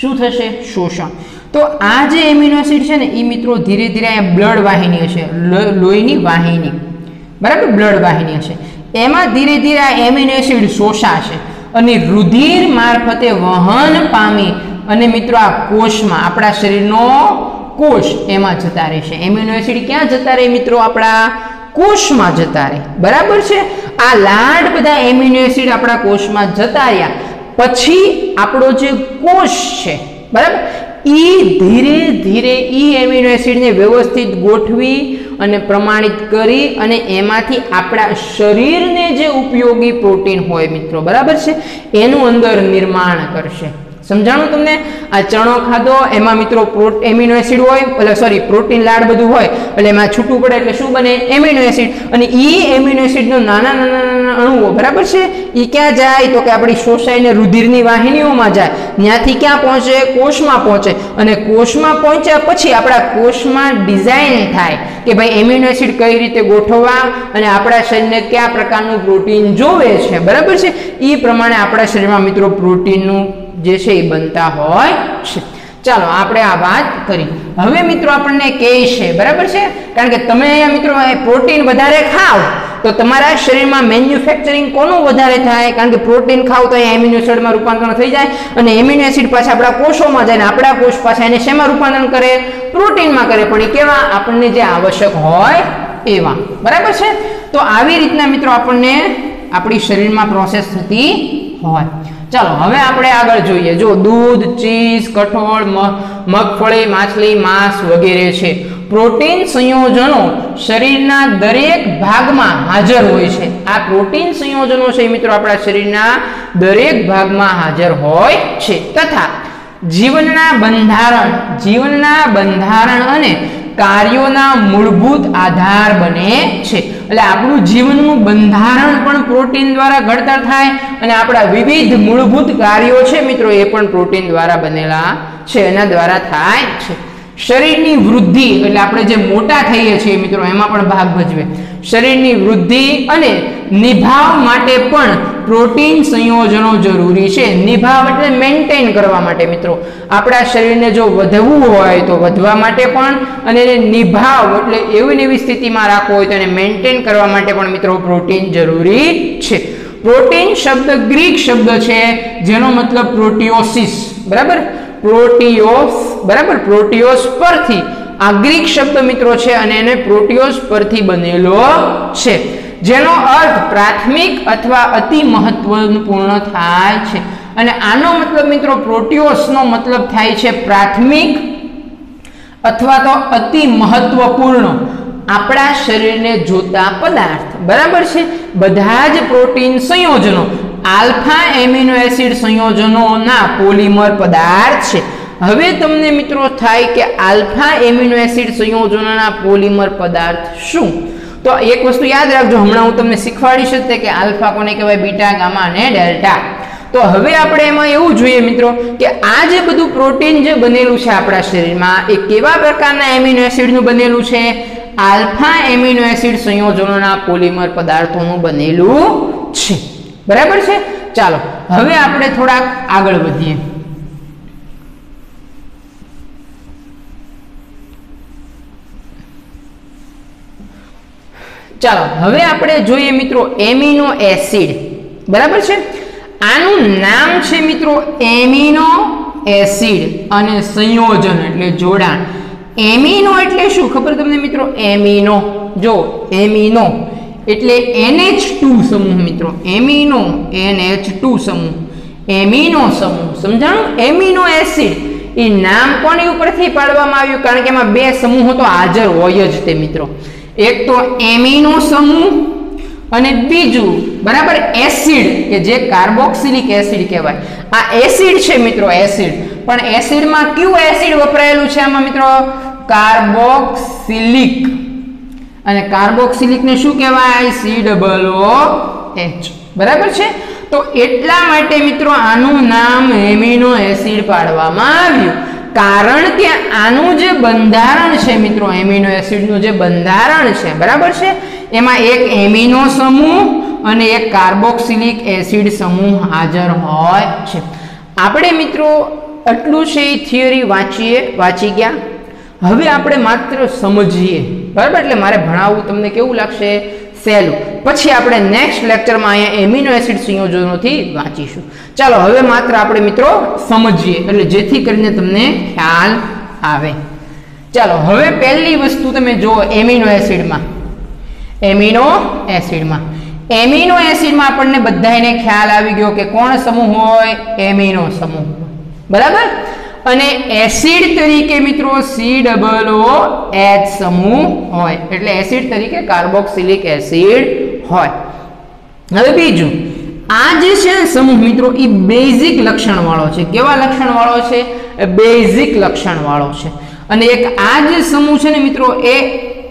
શું થશે? શોષણ. તો આ જે એમિનો એસિડ છે ને, એ મિત્રો ધીરે ધીરે અહીંયા બ્લડ વાહિની હશે. લોહીની વાહિની. બરાબર? બ્લડ વાહિની હશે. એમાં ધીરે ધીરે આ એમિનો એસિડ શોષાશે. અને રુધિર મારફતે વહન પામી અને મિત્રો આ કોષમાં, આપણા શરીરનો કોષ એમાં જતા રહેશે એમ્યુનો એસિડ ક્યાં જતા રહે મિત્રો? આપણા કોષમાં જતા રહે. બરાબર છે? આ લાડ બધા એમ્યુનો એસિડ આપણા કોષમાં જતા રહ્યા. પછી આપણો જે કોષ છે, બરાબર? એ ધીરે ધીરે એ એમ્યુનો એસિડને વ્યવસ્થિત ગોઠવી અને પ્રમાણિત કરી અને એમાંથી આપણા શરીરને જે ઉપયોગી પ્રોટીન હોય મિત્રો, બરાબર છે? એનું અંદર નિર્માણ કરશે. સમજાણું તમને? આ ચણો ખાધો, એમાં મિત્રો એમિનો એસિડ હોય એટલે સોરી પ્રોટીન લાડ બધું હોય, એટલે એમાં છૂટું પડે એટલે શું બને? Amino acid. અને એ એમિનો એસિડનો નાના નાના નાના અણુઓ, બરાબર છે? એ ક્યાં જાય? તો કે આપણી શોષાઈને રુધિરની વાહિનીઓમાં જાય. ત્યાંથી ક્યાં પહોંચે? કોષમાં પહોંચે. અને કોષમાં પહોંચ્યા પછી આપણા કોષમાં ડિઝાઇન થાય કે ભાઈ એમિનો એસિડ કઈ રીતે ગોઠવવા અને આપણા શરીરને કયા પ્રકારનું પ્રોટીન જોવે છે. બરાબર છે? એ પ્રમાણે આપણા શરીરમાં મિત્રો પ્રોટીનનું જે છે એ બનતા હોય છે. ચાલો, આપણે આ વાત કરી. હવે મિત્રો આપણને કહે છે, બરાબર છે? કારણ કે તમે અહીંયા મિત્રો પ્રોટીન વધારે ખાવ તો તમારા શરીરમાં મેન્યુફેક્ચરિંગ કોનું વધારે થાય? કારણ કે પ્રોટીન ખાવ તો અહીંયા એમિનો એસિડમાં રૂપાંતરણ થઈ જાય અને એમિનો એસિડ પાછા આપણા કોષોમાં જાય ને આપણા કોષ પાછા એને શેમાં રૂપાંતરણ કરે? પ્રોટીનમાં કરે. પણ એ કેવા? આપણને જે આવશ્યક હોય એવા. બરાબર છે? તો આવી રીતના મિત્રો આપણને આપણી શરીરમાં પ્રોસેસ થતી હોય. ચાલો, હવે આપણે આગળ જોઈએ. જો દૂધ, ચીઝ, કઠોળ મગફળી, માછલી, માંસ વગેરે છે. પ્રોટીન સંયોજનો શરીરના દરેક ભાગમાં હાજર હોય છે. આ પ્રોટીન સંયોજનો છે મિત્રો આપણા શરીરના દરેક ભાગમાં હાજર હોય છે. તથા જીવનના બંધારણ જીવનના બંધારણ અને કાર્યોના મૂળભૂત આધાર બને છે. એટલે આપણું જીવનનું બંધારણ પણ પ્રોટીન દ્વારા ઘડતર થાય અને આપણા વિવિધ મૂળભૂત કાર્યો છે મિત્રો, એ પણ પ્રોટીન દ્વારા બનેલા છે, એના દ્વારા થાય છે. શરીરની વૃદ્ધિ, એટલે આપણે જે મોટા થઈએ છીએ મિત્રો, એમાં પણ ભાગ ભજવે. શરીરની વૃદ્ધિ અને નિભાવ માટે પણ પ્રોટીન સંયોજનો જરૂરી છે. નિભાવ એટલે મેન્ટેન કરવા માટે મિત્રો. આપણા શરીરને જો વધવું હોય તો વધવા માટે પણ, અને નિભાવ એટલે એવી એવી સ્થિતિમાં રાખવો હોય તો એને મેન્ટેન કરવા માટે પણ મિત્રો પ્રોટીન જરૂરી છે. પ્રોટીન શબ્દ ગ્રીક શબ્દ છે, જેનો મતલબ પ્રોટીઓસિસ. બરાબર? પ્રોટીઓસ બરાબર? પ્રોટીઓસ પરથી. આ ગ્રીક શબ્દ મિત્રો છે અને એને પ્રોટીઓસ પરથી બનેલો છે. જેનો અર્થ પ્રાથમિક અથવા અતિ મહત્વપૂર્ણ થાય છે. અને આનો મતલબ મિત્રો પ્રોટીઓસનો મતલબ થાય છે પ્રાથમિક અથવા તો અતિ મહત્વપૂર્ણ. આપણા શરીરને જોતા પદાર્થ. બરાબર છે? બધા જ પ્રોટીન સંયોજનો. આલ્ફા એમિનો એસિડ સંયોજનોના પોલિમર પદાર્થ છે. હવે તમને મિત્રો થાય કે આલ્ફા એમિનો એસિડ સંયોજનોના પોલિમર પદાર્થ શું? તો એક વસ્તુ યાદ રાખજો, હમણાં હું તમને શીખવાડીશ જ કે આલ્ફા કોને કહેવાય? બીટા, ગામા અને ડેલ્ટા. તો હવે આપણે એમાં એવું જોઈએ મિત્રો કે આ જે બધું પ્રોટીન જે બનેલું છે આપણા શરીરમાં, એ કેવા પ્રકારના એમિનો એસિડનું બનેલું છે? આલ્ફા એમિનો એસિડ સંયોજનોના પોલિમર પદાર્થોનું બનેલું છે. બરાબર છે? ચાલો, હવે આપણે થોડાક આગળ વધીએ. ચાલો, હવે આપણે જોઈએ મિત્રો એમિનો એસિડ. બરાબર છે? આનું નામ છે મિત્રો એમિનો એસિડ અને સંયોજન એટલે જોડાણ. એમિનો એટલે શું? ખબર તમને મિત્રો? એમિનો. જો, એમિનો એટલે એનએચ ટુ સમૂહ મિત્રો. એમિનો, એનએચ ટુ સમૂહ. એમિનો સમૂહ. સમજાણું? Amino acid. એ નામ કોની ઉપરથી પાડવામાં આવ્યું? કારણ કે એમાં બે સમૂહો તો હાજર હોય જ તે મિત્રો. એક તો એમિનો સમૂહ અને બીજું, બરાબર, એસિડ, કે જે કાર્બોક્સિલિક એસિડ કહેવાય. આ એસિડ છે મિત્રો, એસિડ. પણ એસિડમાં કયું એસિડ વપરાયેલું છે આમાં મિત્રો? કાર્બોક્સિલિક. અને કાર્બોક્સિલિકને શું કહેવાય? C double O H. બરાબર છે? તો એટલા માટે મિત્રો આનું નામ એમિનો એસિડ પાડવામાં આવ્યું. કારણ કે આનું જે બંધારણ છે મિત્રો, એમિનો એસિડનું જે બંધારણ છે, બરાબર છે? એમાં એક એમિનો સમૂહ અને એક કાર્બોક્સિલિક એસિડ સમૂહ હાજર હોય છે. આપણે મિત્રો, આટલું છે એ થિયરી વાંચીએ, વાંચી ગયા? હવે આપણે માત્ર સમજીએ. બરાબર? એટલે મારે ભણાવવું તમને કેવું લાગશે? સહેલું. પછી આપણે નેક્સ્ટ લેક્ચરમાં અહીંયા એમિનો એસિડ સંયોજનોથી વાંચીશું. ચાલો, હવે માત્ર આપણે મિત્રો સમજીએ, એટલે જેથી કરીને તમને ખ્યાલ આવે. ચાલો, હવે પહેલી વસ્તુ તમે જુઓ એમિનો એસિડમાં એમિનો એસિડમાં એમિનો એસિડમાં આપણને બધાને ખ્યાલ આવી ગયો કે કોણ સમૂહ હોય? એમિનો સમૂહ. બરાબર? અને એસિડ તરીકે મિત્રો સી ડબલ ઓ એચ સમૂહ હોય. એટલે એસિડ તરીકે કાર્બોક્સિલિક એસિડ હોય. હવે બીજું, આ જે છે સમૂહ મિત્રો એ બેઝિક લક્ષણ વાળો છે. કેવા લક્ષણ વાળો છે બેઝિક લક્ષણ વાળો છે. અને એક આ જે સમૂહ છે ને મિત્રો, એ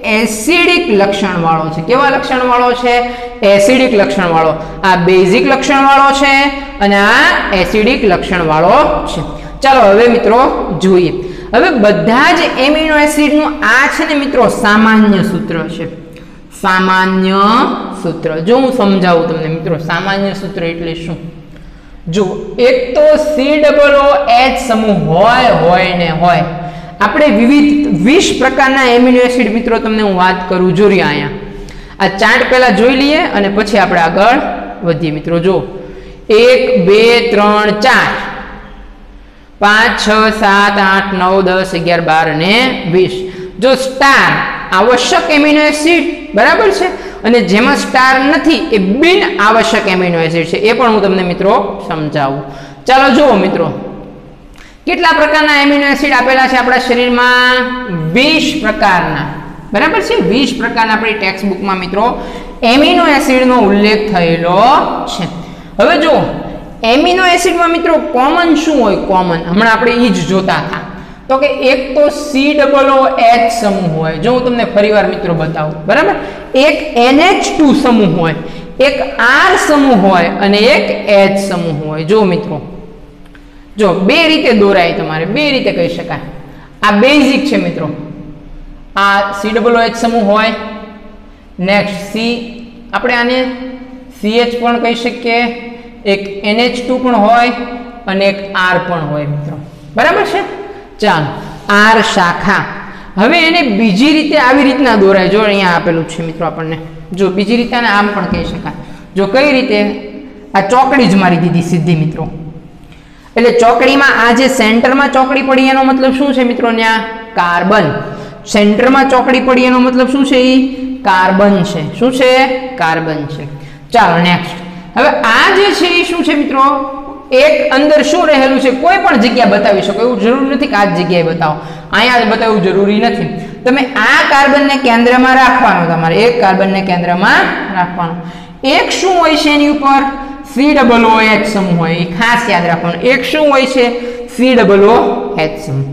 એસિડિક લક્ષણ વાળો છે. કેવા લક્ષણ વાળો છે? એસિડિક લક્ષણ વાળો આ બેઝિક લક્ષણ વાળો છે અને આ એસિડિક લક્ષણ વાળો છે. ચાલો હવે મિત્રો જોઈએ. હવે બધા જ એમિનો એસિડનું આ છે ને મિત્રો સામાન્ય સૂત્ર છે. સામાન્ય સૂત્ર. જો હું સમજાવું તમને મિત્રો, સામાન્ય સૂત્ર એટલે શું? જો એક તો સી ડબલ ઓ એચ સમૂહ હોય હોય ને હોય. આપણે વિવિધ વીસ પ્રકારના એમિનો એસિડ મિત્રો તમને હું વાત કરું જોઈએ અહીંયા. આ ચાર્ટ પહેલા જોઈ લઈએ અને પછી આપણે આગળ વધીએ મિત્રો. જો એક, બે, ત્રણ, ચાર. પાંચ, છ, સાત, આઠ, નવ, દસ, અગિયાર, બાર અને વીસ. જો સ્ટાર આવશ્યક એમિનો એસિડ બરાબર છે? અને જેમાં સ્ટાર નથી, એ બિન આવશ્યક એમિનો એસિડ છે. એ પણ હું તમને મિત્રો સમજાવું. ચાલો જુઓ મિત્રો. કેટલા પ્રકારના એમિનો એસિડ આપેલા છે આપણા શરીરમાં? વીસ પ્રકારના. બરાબર છે? વીસ પ્રકારના આપણી ટેક્સ્ટ બુકમાં મિત્રો એમિનો એસિડનો ઉલ્લેખ થયેલો છે. હવે જો એમિનો એસિડમાં મિત્રો કોમન શું હોય કોમન હમણાં આપણે એ જ જોતા હતા. તો કે એક તો સી ડબલ ઓ એચ સમૂહ હોય. જો હું તમને ફરીવાર મિત્રો બતાવું. બરાબર? એક એનએચ ટુ સમૂહ હોય. એક આર સમૂહ હોય અને એક એચ સમૂહ હોય. જો મિત્રો, જો બે રીતે દોરાય તમારે. બે રીતે કહી શકાય. આ બેઝિક છે મિત્રો. આ સી ડબલ એચ સમૂહ હોય. નેક્સ્ટ સી આપણે આને સીએચ પણ કહી શકીએ. એક NH2 ટુ પણ હોય અને એક આર પણ હોય મિત્રો. બરાબર છે? ચાલો આર શાખા. હવે એને બીજી રીતે આવી રીતના દોરાય. જો અહીંયા આપેલું છે મિત્રો આપણને. જો બીજી રીતે આમ પણ કહી શકાય. જો કઈ રીતે? આ ચોકડી જ મારી દીધી સીધી મિત્રો. એટલે ચોકડીમાં આ જે સેન્ટરમાં ચોકડી પડી એનો મતલબ શું છે મિત્રો ત્યાં કાર્બન. સેન્ટરમાં ચોકડી પડી એનો મતલબ શું છે એ કાર્બન છે. શું છે? કાર્બન છે. ચાલો નેક્સ્ટ હવે આ જે છે એ શું છે મિત્રો? એક અંદર શું રહેલું છે? કોઈ પણ જગ્યા બતાવી શકો, એવું જરૂરી નથી કે આ જગ્યાએ બતાવો. અહીંયા બતાવવું જરૂરી નથી. તમે આ કાર્બનને કેન્દ્રમાં રાખવાનો, તમારે એક કાર્બનને કેન્દ્રમાં રાખવાનું. એક શું હોય છે એની ઉપર? સી ડબલ ઓ એચ સમૂહ હોય, એ ખાસ યાદ રાખવાનું. એક શું હોય છે? સી ડબલ ઓ એચ સમૂહ.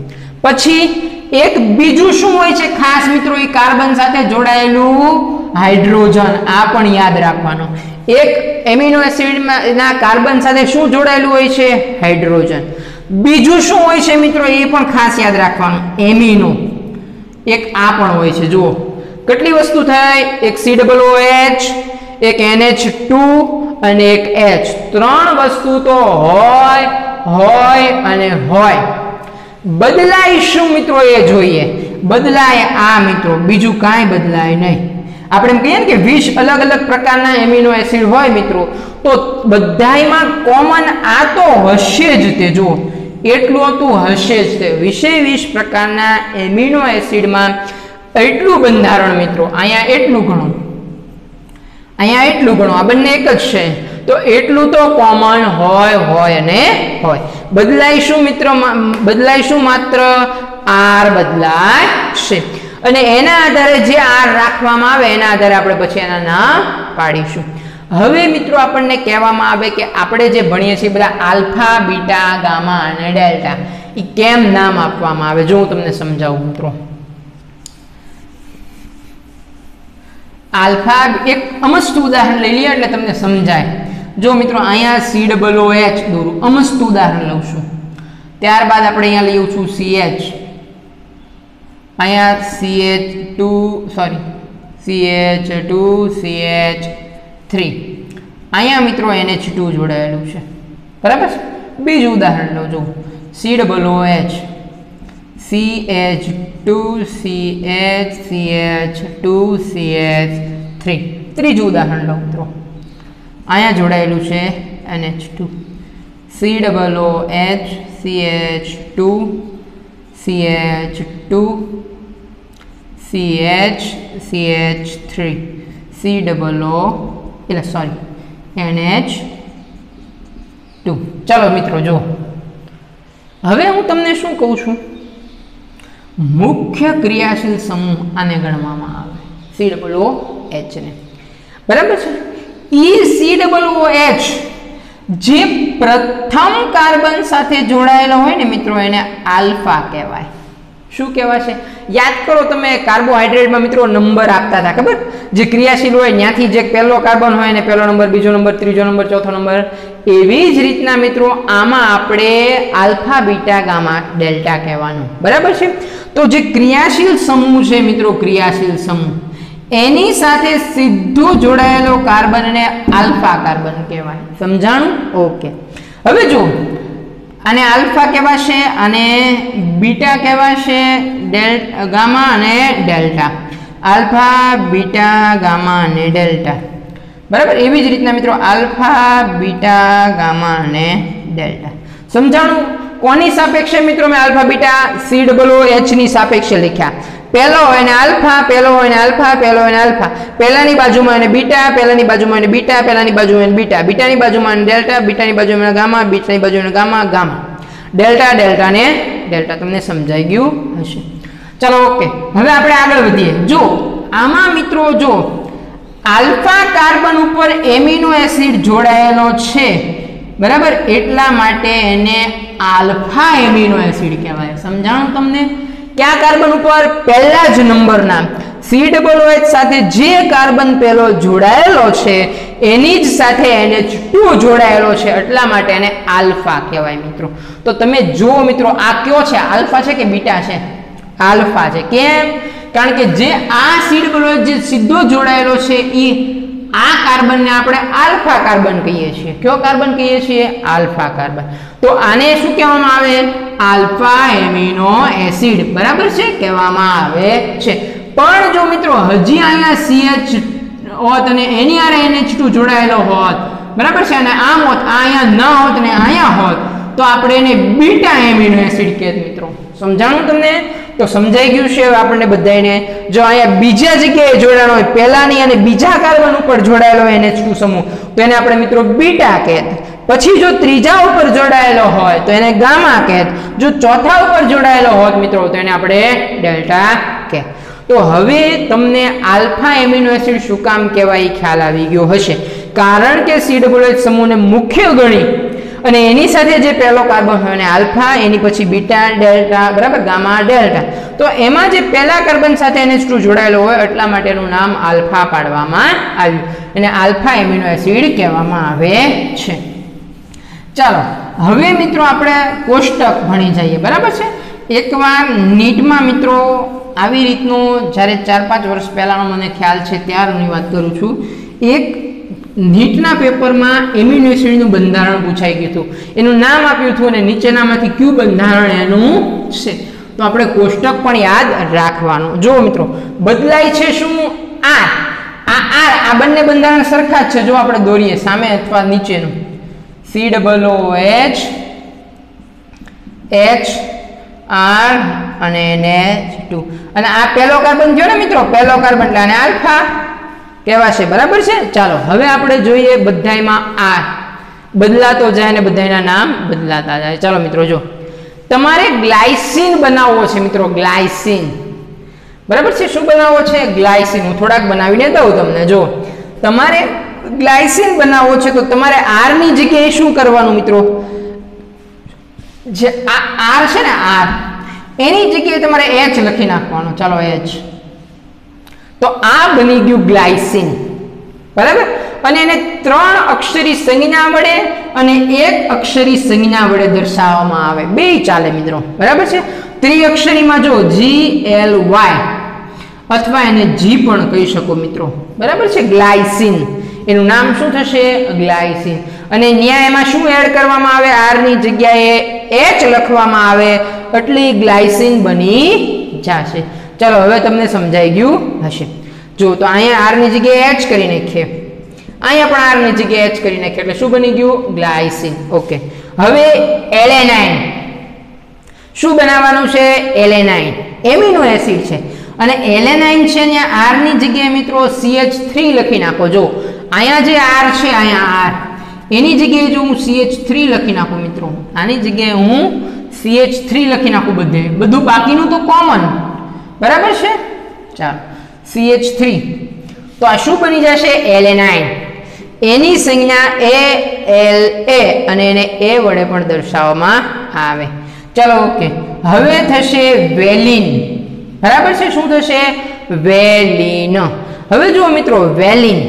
પછી એક બીજું શું હોય છે? ખાસ મિત્રો, એ કાર્બન સાથે જોડાયેલું હાઇડ્રોજન, આ પણ યાદ રાખવાનું. એક એમિનો એસિડમાં ના કાર્બન સાથે શું જોડાયેલું હોય છે? હાઇડ્રોજન. બીજું શું હોય છે મિત્રો? એ પણ ખાસ યાદ રાખવાનું. એમિનો. એક આ પણ હોય છે. જુઓ. કેટલી વસ્તુ થાય? એક સી ડબલ એચ એક એનએચ ટુ અને એક એચ ત્રણ વસ્તુ તો હોય હોય અને હોય. બદલાય શું મિત્રો એ જોઈએ? બદલાય આ મિત્રો. બીજું કાંઈ બદલાય નહીં. આપણે એમ કહીએ ને કે વીસ અલગ અલગ પ્રકારના એમિનો એસિડ હોય મિત્રો, તો બધાયમાં કોમન આ તો હશે જ તે, જુઓ. એટલું હતું હશે જ તે. વીસે વીસ પ્રકારના એમિનો એસિડમાં એટલું બંધારણ મિત્રો. અહીંયા એટલું ઘણું. અહીંયા એટલું ઘણું. આ બંને એક જ છે. તો એટલું તો કોમન હોય હોય અને હોય. બદલાય શું મિત્રો, બદલાય શું માત્ર? આર બદલાય છે. અને એના આધારે જે આર રાખવામાં આવે, એના આધારે આપણે પછી એના નામ પાડીશું. હવે મિત્રો આપણને કહેવામાં આવે કે આપણે જે ભણીએ છીએ બધા આલ્ફા, બીટા, ગામા અને ડેલ્ટા એ કેમ નામ આપવામાં આવે? જો હું તમને સમજાવું મિત્રો. આલ્ફા એક અમસ્ત ઉદાહરણ લઈ લઈએ એટલે તમને સમજાય. જો મિત્રો અહીંયા સી ડબલ ઓ એચ દોરું. અમસ્ત ઉદાહરણ લઉં છું. ત્યારબાદ આપણે અહીંયા લઈએ છું સી એચ. અહીંયા C H two sorry C H two C H three અહીંયા મિત્રો એનએચ ટુ જોડાયેલું છે. બરાબર છે? બીજું ઉદાહરણ લો, જો. C double H C H two C H C H two C H three ત્રીજું ઉદાહરણ લો, મિત્રો. અહીંયા જોડાયેલું છે NH two C double H C H two C H two C H C H three C double O એટલે sorry N H two ચાલો, મિત્રો જો હવે હું તમને શું કહું છું? મુખ્ય ક્રિયાશીલ સમૂહ આને ગણવામાં આવે. સી ડબલ ઓ એચ ને. બરાબર છે? ઈ સી ડબલ ઓ એચ જે પ્રથમ કાર્બન સાથે જોડાયેલો હોય ને, મિત્રો, એને આલ્ફા કહેવાય. શું કહેવાશે? યાદ કરો તમે કાર્બોહાઈડ્રેટમાં મિત્રો નંબર આપતા હતા, ખબર? જે ક્રિયાશીલ હોય ત્યાંથી જે પહેલો કાર્બન હોય ને પહેલો નંબર, બીજો નંબર, ત્રીજો નંબર, ચોથો નંબર, એવી જ રીતના મિત્રો આમાં આપણે આલ્ફા, બીટા, ગામા, ડેલ્ટા કહેવાનું. બરાબર છે? તો જે ક્રિયાશીલ સમૂહ છે મિત્રો, ક્રિયાશીલ સમૂહ, એની સાથે સીધો જોડાયેલો કાર્બનને આલ્ફા કાર્બન કહેવાય. સમજાણું? ઓકે. હવે જો આને આલ્ફા કહેવાશે અને બીટા કહેવાશે ડેલ ગામા અને ડેલ્ટા. આલ્ફા, બીટા, ગામા અને ડેલ્ટા. બરાબર? એવી જ રીતના મિત્રો આલ્ફા, બીટા, ગામા અને ડેલ્ટા. સમજાણું? કોની સાપેક્ષે મિત્રો મેં આલ્ફા, બીટા, સી ડબલ એચની સાપેક્ષે લખ્યા? પહેલો હોય ને આલ્ફા, પહેલો હોય ને આલ્ફા, પહેલો હોય ને આલ્ફા. પહેલાની બાજુમાં એને બીટા, પહેલાની બાજુમાં એને બીટા, પહેલાની બાજુમાં એને બીટા. બીટાની બાજુમાં એને ડેલ્ટા, બીટાની બાજુમાં ગામા, બીટાની બાજુમાં ગામા ગામા. ડેલ્ટા ડેલ્ટા ને ડેલ્ટા. તમને સમજાઈ ગયું હશે. ચલો, ઓકે. હવે આપણે આગળ વધીએ. જો આમાં મિત્રો જો આલ્ફા કાર્બન ઉપર એમિનો એસિડ જોડાયેલો છે. બરાબર? એટલા માટે એને આલ્ફા એમિનો એસિડ કહેવાય. સમજાણું તમને? કયા કાર્બન ઉપર? પહેલા જ નંબરના. સી ડબલ એચ સાથે જે કાર્બન પહેલો જોડાયેલો છે, એની જ સાથે એનએચ ટુ જોડાયેલો છે. એટલા માટે એને આલ્ફા કહેવાય મિત્રો. તો તમે જુઓ મિત્રો, આ કયો છે? આલ્ફા છે કે બીટા છે? આલ્ફા છે. કેમ? કારણ કે જે આ સી ડબલ જે સીધો જોડાયેલો છે એ આ કાર્બનને આપણે આલ્ફા કાર્બન કહીએ છીએ. કયો કાર્બન કહીએ છીએ? Alpha carbon. તો આને શું કહેવામાં આવે? Alpha amino acid. બરાબર છે? કહેવામાં આવે છે. પણ જો મિત્રો, હજી અહીંયા સીએચ હોત અને એની આરે NH2 જોડાયેલો હોત, બરાબર છે? અને આમ હોત, આ અહીંયા ન હોત ને અહીંયા હોત, તો આપણે એને બીટા એમિનો એસિડ કહેત મિત્રો. સમજાણું તમને? તો સમજાઈ ગયું છે આપણને બધાને જો અહીંયા બીજા જગ્યાએ જોડાણો હોય, પહેલાની અને બીજા કાર્બન ઉપર જોડાયેલો હોય એને શું સમૂહ? તો એને આપણે મિત્રો બીટા કહેત. પછી જો ત્રીજા ઉપર જોડાયેલો હોય, તો એને ગામા કહેત. જો ચોથા ઉપર જોડાયેલો હોત મિત્રો, તો એને આપણે ડેલ્ટા કહેત. તો હવે તમને આલ્ફા એમિનો એસિડ શું કામ કહેવાય ખ્યાલ આવી ગયો હશે. કારણ કે COOH સમૂહને મુખ્ય ગણી અને એની સાથે જે પહેલો કાર્બન હોય અને આલ્ફા, એની પછી બીટા, ડેલ્ટા, બરાબર, ગામા, ડેલ્ટા. તો એમાં જે પહેલા કાર્બન સાથે NH2 જોડાયેલો હોય, એટલા માટેનું નામ આલ્ફા પાડવામાં આવ્યું. એને આલ્ફા એમિનો એસિડ કહેવામાં આવે છે. ચાલો, હવે મિત્રો આપણે કોષ્ટક ભણી જઈએ, બરાબર છે? એકવાર નીટમાં મિત્રો આવી રીતનું જ્યારે ચાર પાંચ વર્ષ પહેલાંનો મને ખ્યાલ છે ત્યારની વાત કરું છું. એક નીટના પેપરમાં એમિનો એસિડનું બંધારણ પૂછાઈ ગયું હતું. એનું નામ આપ્યું હતું અને નીચેનામાંથી ક્યુ બંધારણ એનું છે? તો આપણે કોષ્ટક પણ યાદ રાખવાનું. જો મિત્રો, બદલાય છે શું? આર. આ આર, આ બંને બંધારણ સરખા જ છે. જો આપણે દોરીએ, સામે અથવા નીચેનું. C double O H H R અને એને ટુ અને આ પહેલો કાર્બન થયો ને મિત્રો? પહેલો કાર્બન એટલે આને આલ્ફા. કહેવાશે, બરાબર છે? ચાલો, હવે આપણે જોઈએ બધાયમાં આ. બદલાતો જાય અને બધાયના નામ બદલાતા જાય. ચાલો મિત્રો, જો. તમારે ગ્લાયસિન બનાવવો છે મિત્રો, ગ્લાયસિન. બરાબર છે? શું બનાવવો છે? ગ્લાયસિન. હું થોડાક બનાવીને દઉં તમને, જો. તમારે ગ્લાયસિન બનાવવો છે તો તમારે આરની જગ્યાએ શું કરવાનું મિત્રો? જે આ આર છે ને, આર. એની જગ્યાએ તમારે એચ લખી નાખવાનું. ચાલો એચ તો આ બની ગયું ગ્લાયસિન. બરાબર? અને એને ત્રણ અક્ષરી સંજ્ઞા વડે અને એક અક્ષરી સંજ્ઞા વડે દર્શાવવામાં આવે. બે ચાલે મિત્રો. બરાબર છે? ત્રિઅક્ષરીમાં જો જી એલ વાય અથવા એને જી પણ કહી શકો મિત્રો. બરાબર છે? ગ્લાયસિન. એનું નામ શું થશે? ગ્લાયસિન. અને ન્યાય એમાં શું એડ કરવામાં આવે? આરની જગ્યાએ એચ લખવામાં આવે. એટલે ગ્લાયસિન બની જશે. ચાલો, હવે તમને સમજાઈ ગયું હશે. જો, તો અહીંયા આરની જગ્યાએ એચ કરી નાખીએ. અહીંયા પણ આરની જગ્યાએ એચ કરી નાખીએ, એટલે શું બની ગયું? ગ્લાયસિન ઓકે હવે એલેનાઇન શું બનાવવાનું છે? એલેનાઇન એમિનો એસિડ છે. અને એલેનાઇન છે ને આરની જગ્યાએ મિત્રો CH3 લખી નાખો. જો, અહીંયા જે આર છે, અહીંયા આર એની જગ્યાએ જો હું CH3 લખી નાખું મિત્રો, આની જગ્યાએ હું CH3 લખી નાખું બધે. બધું બાકીનું તો કોમન બરાબર છે? ચાલો. CH3 તો આ શું બની જશે? એલેનાઇન એની સંજ્ઞા એ એલ એ અને એને એ વડે પણ દર્શાવવામાં આવે. ચલો, ઓકે. હવે થશે વેલિન. બરાબર છે? શું થશે? વેલિન. હવે જુઓ મિત્રો, વેલિન.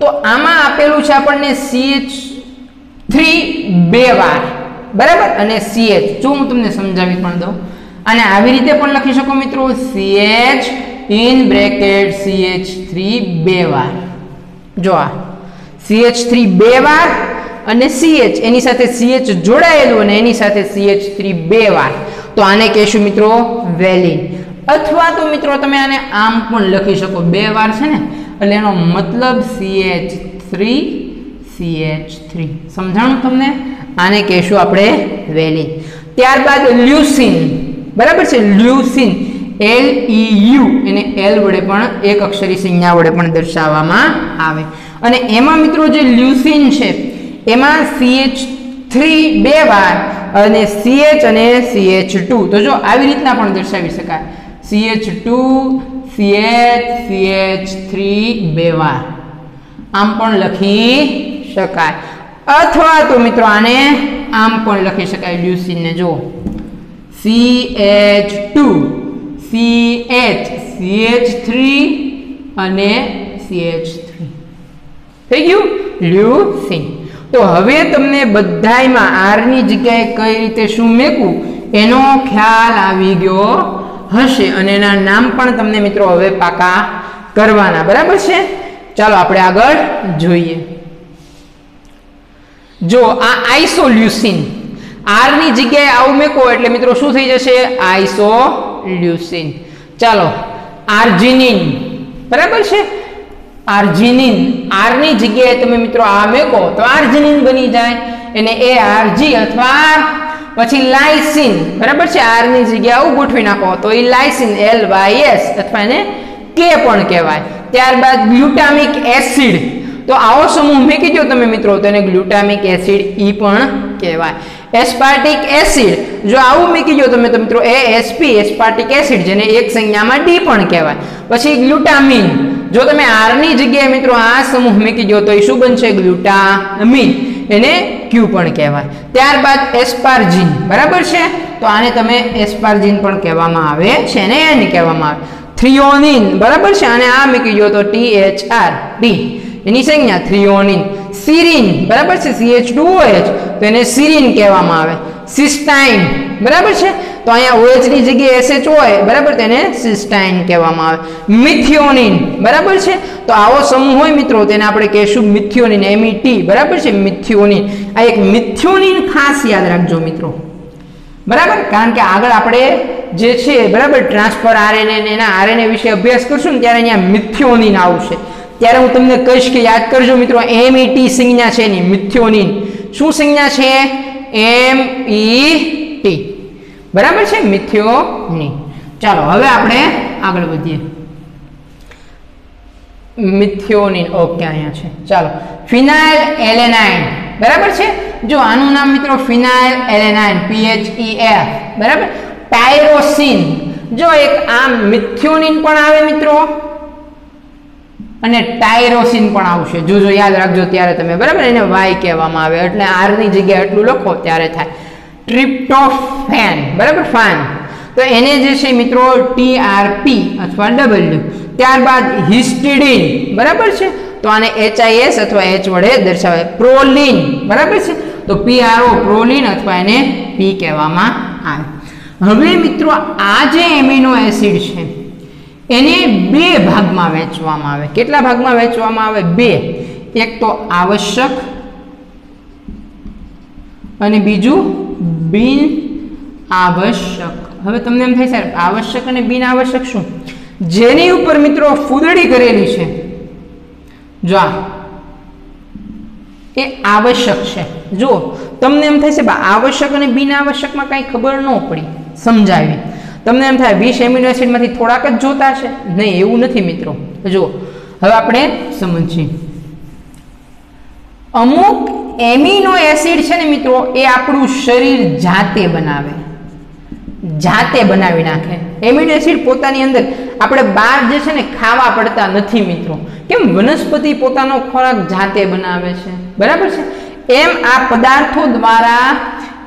તો આમાં આપેલું છે આપણને CH થ્રી બે વાર. બરાબર? અને સીએચ જો હું તમને સમજાવી પણ દઉં? અને આવી રીતે પણ લખી શકો મિત્રો CH ઇન બ્રેકેટ CH3 બે વાર. જો આ CH3 બે વાર અને CH એની સાથે CH જોડાયેલું અને એની સાથે CH3 બે વાર. તો આને કહેશું મિત્રો વેલિન. અથવા તો મિત્રો તમે આને આમ પણ લખી શકો, બે વાર છે ને? એટલે એનો મતલબ CH3 CH3 સમજાણું તમને? આને કહેશું આપણે વેલિન. ત્યારબાદ લ્યુસિન. બરાબર છે? Leucine L E U. એને એલ વડે પણ એક અક્ષરી સંજ્ઞા વડે પણ દર્શાવવામાં આવે. અને એમાં મિત્રો જે લ્યુસિન છે, એમાં સીએચ થ્રી બે વાર અને સીએચ અને સીએચ ટુ તો જો આવી રીતના પણ દર્શાવી શકાય. CH two CH CH three બે વાર. આમ પણ લખી શકાય. અથવા તો મિત્રો આને આમ પણ લખી શકાય લ્યુસિનને જો CH two CH CH three અને CH થ્રી થઈ ગયું લ્યુસીન તો હવે તમને બધાયમાં આરની જગ્યાએ કઈ રીતે શું મેકવું, એનો ખ્યાલ આવી ગયો હશે અને એના નામ પણ તમને મિત્રો હવે પાકા કરવાના. બરાબર છે? ચાલો આપણે આગળ જોઈએ. જો આ આઇસોલ્યુસિન આરની જગ્યાએ આવું મેકો એટલે મિત્રો શું થઈ જશે? આઈસોલ્યુસિન ચાલો આર્જિનિન બરાબર છે? આર્જિનિન આરની જગ્યાએ તમે મિત્રો આ મેકો તો આર્જિનિન બની જાય. એને એ આરજી અથવા પછી લાઇસિન બરાબર છે? આરની જગ્યાએ આવું ગોઠવી નાખો તો એ લાઇસિન એલ વાય એસ અથવા એને કે પણ કહેવાય. ત્યારબાદ ગ્લુટામિક એસિડ તો આવો સમૂહ મેકી દો તમે મિત્રો, તો એને ગ્લુટામિક એસિડ ઈ પણ કહેવાય. Aspartic acid. જો આવું મૂકી દો તમે તો મિત્રો એ એસપી, એસ્પાર્ટિક એસિડ, જેને એક સંજ્ઞામાં ડી પણ કહેવાય. પછી ગ્લુટામિન. જો તમે આરની જગ્યાએ મિત્રો આ સમૂહ મૂકી દો તો એ શું બનશે? ગ્લુટામિન. એને ક્યુ પણ કહેવાય. ત્યારબાદ એસ્પાર્જિન. બરાબર છે? તો આને તમે એસ્પાર્જિન પણ કહેવામાં આવે છે ને એને કહેવામાં આવે. થ્રિઓનિન. બરાબર છે? અને આ મૂકી દો તો ટી એચ આર. ડી એની સંજ્ઞા થ્રિયોનિન સિરિન, બરાબર છે? CH2OH તો એને સિરિન કહેવામાં આવે. સિસ્ટાઇન, બરાબર છે? તો અહીંયા ઓએચની જગ્યાએ એસએચ હોય, બરાબર? તેને સિસ્ટાઇન કહેવામાં આવે. મિથિયોનિન, બરાબર છે? તો આવો સમૂહ હોય મિત્રો તેને આપણે કહેશું મિથિયોનિન MET બરાબર છે? મિથિયોનિન. આ એક મિથિયોનિન ખાસ યાદ રાખજો મિત્રો. બરાબર? કારણ કે આગળ આપણે જે છે, બરાબર? ટ્રાન્સફર આરએનએ એના આરએનએ વિશે અભ્યાસ કરશું ને ત્યારે અહીંયા મિથિયોનિન આવશે. ત્યારે હું તમને કહીશ કે યાદ કરજો મિત્રો એમ ઈ ટી સંજ્ઞા છે એની મિથ્યોનિન શું સંજ્ઞા છે? એમ ઈ ટી બરાબર છે? મિથ્યોનિન ચાલો, હવે આપણે આગળ વધીએ. મિથ્યોનિન ઓકે, અહીંયા છે. ચાલો, ફિનાઇલ એલેનાઇન. બરાબર છે? જો આનું નામ મિત્રો, ફિનાઇલ એલેનાઇન પીએચઈ એફ બરાબર? ટાયરોસિન જો એક આ મિથ્યોનિન પણ આવે મિત્રો અને ટાયરોસિન પણ આવશે. જો જો યાદ રાખજો ત્યારે તમે, બરાબર? એને વાય કહેવામાં આવે. એટલે આરની જગ્યાએ એટલું લખો, ત્યારે થાય. ટ્રિપ્ટોફેન, બરાબર? ફાન તો એને જે છે મિત્રો ટીઆરપી અથવા ડબલ્યુ ત્યારબાદ હિસ્ટિડિન, બરાબર છે? તો આને એચઆઈએસ અથવા એચ વડે દર્શાવાય. પ્રોલિન, બરાબર છે? તો પીઆરઓ પ્રોલિન અથવા એને પી કહેવામાં આવે. હવે મિત્રો, આ જે એમિનો એસિડ છે એને બે ભાગમાં વહેંચવામાં આવે. કેટલા ભાગમાં વહેંચવામાં આવે? બે. એક તો આવશ્યક અને બીજું બિન આવશ્યક. હવે તમને એમ થાય સર આવશ્યક અને બિન આવશ્યક શું? જેની ઉપર મિત્રો ફૂદડી કરેલી છે, જો એ આવશ્યક છે. જો તમને એમ થાય છે આવશ્યક અને બિન આવશ્યકમાં કાંઈ ખબર ન પડી, સમજાવી. તમને એમ થાય વીસ એમિનો એસિડમાંથી થોડાક જ જોતા છે નહીં, એવું નથી મિત્રો. જુઓ, હવે આપણે સમજીએ. અમુક એમિનો એસિડ છે ને મિત્રો, એ આપણું શરીર જાતે બનાવે. જાતે બનાવી નાખે. એમિનો એસિડ પોતાની અંદર, આપણે બહાર જે છે ને ખાવા પડતા નથી મિત્રો. કેમ? વનસ્પતિ પોતાનો ખોરાક જાતે બનાવે છે. બરાબર છે? એમ આ પદાર્થો દ્વારા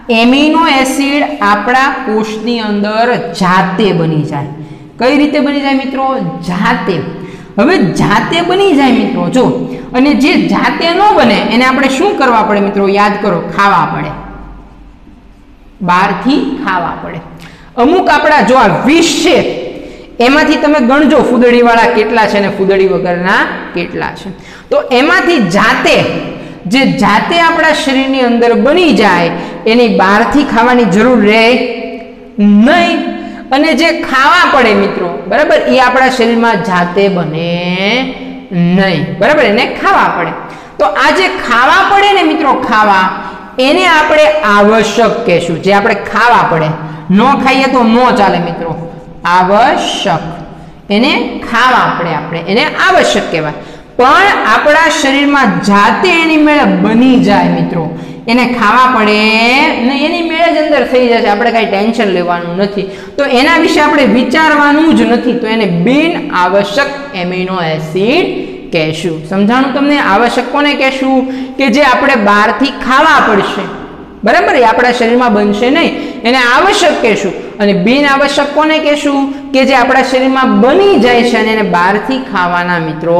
એમિનો એસિડ આપણા કોષની અંદર જાતે બની જાય. કઈ રીતે બની જાય મિત્રો? જાતે. હવે જાતે બની જાય મિત્રો, જો. અને જે જાતે ન બને, એને આપણે શું કરવા પડે મિત્રો? યાદ કરો, ખાવા પડે. બહારથી ખાવા પડે. અમુક આપણા જો આ વીસ છે, એમાંથી તમે ગણજો, ફૂદડીવાળા કેટલા છે ને ફૂદડી વગરના કેટલા છે. તો એમાંથી જાતે જે જાતે આપણા શરીરની અંદર બની જાય, એની બહારથી ખાવાની જરૂર રહે નહીં. અને જે ખાવા પડે મિત્રો, બરાબર, એ આપણા શરીરમાં જાતે બને નહીં. બરાબર, એને ખાવા પડે. તો આ જે ખાવા પડે ને મિત્રો, ખાવા, એને આપણે આવશ્યક કહેશું. જે આપણે ખાવા પડે, ન ખાઈએ તો ન ચાલે મિત્રો. આવશ્યક. એને ખાવા પડે આપણે, એને આવશ્યક કહેવાય. પણ આપણા શરીરમાં જાતે એની મેળે બની જાય મિત્રો. એને ખાવા પડે ને એની મેળે જ અંદર થઈ જશે. આપણે કાંઈ ટેન્શન લેવાનું નથી. તો એના વિશે આપણે વિચારવાનું જ નથી. તો એને બિન આવશ્યક એમિનો એસિડ કહેશું. સમજાણું તમને? આવશ્યક કોને કહેશું? કે જે આપણે બહારથી ખાવા પડશે. બરાબર? એ આપણા શરીરમાં બનશે નહીં. એને આવશ્યક કહેશું. અને બિન આવશ્યક કોને કહેશું? કે જે આપણા શરીરમાં બની જાય છે અને એને બહારથી ખાવાના મિત્રો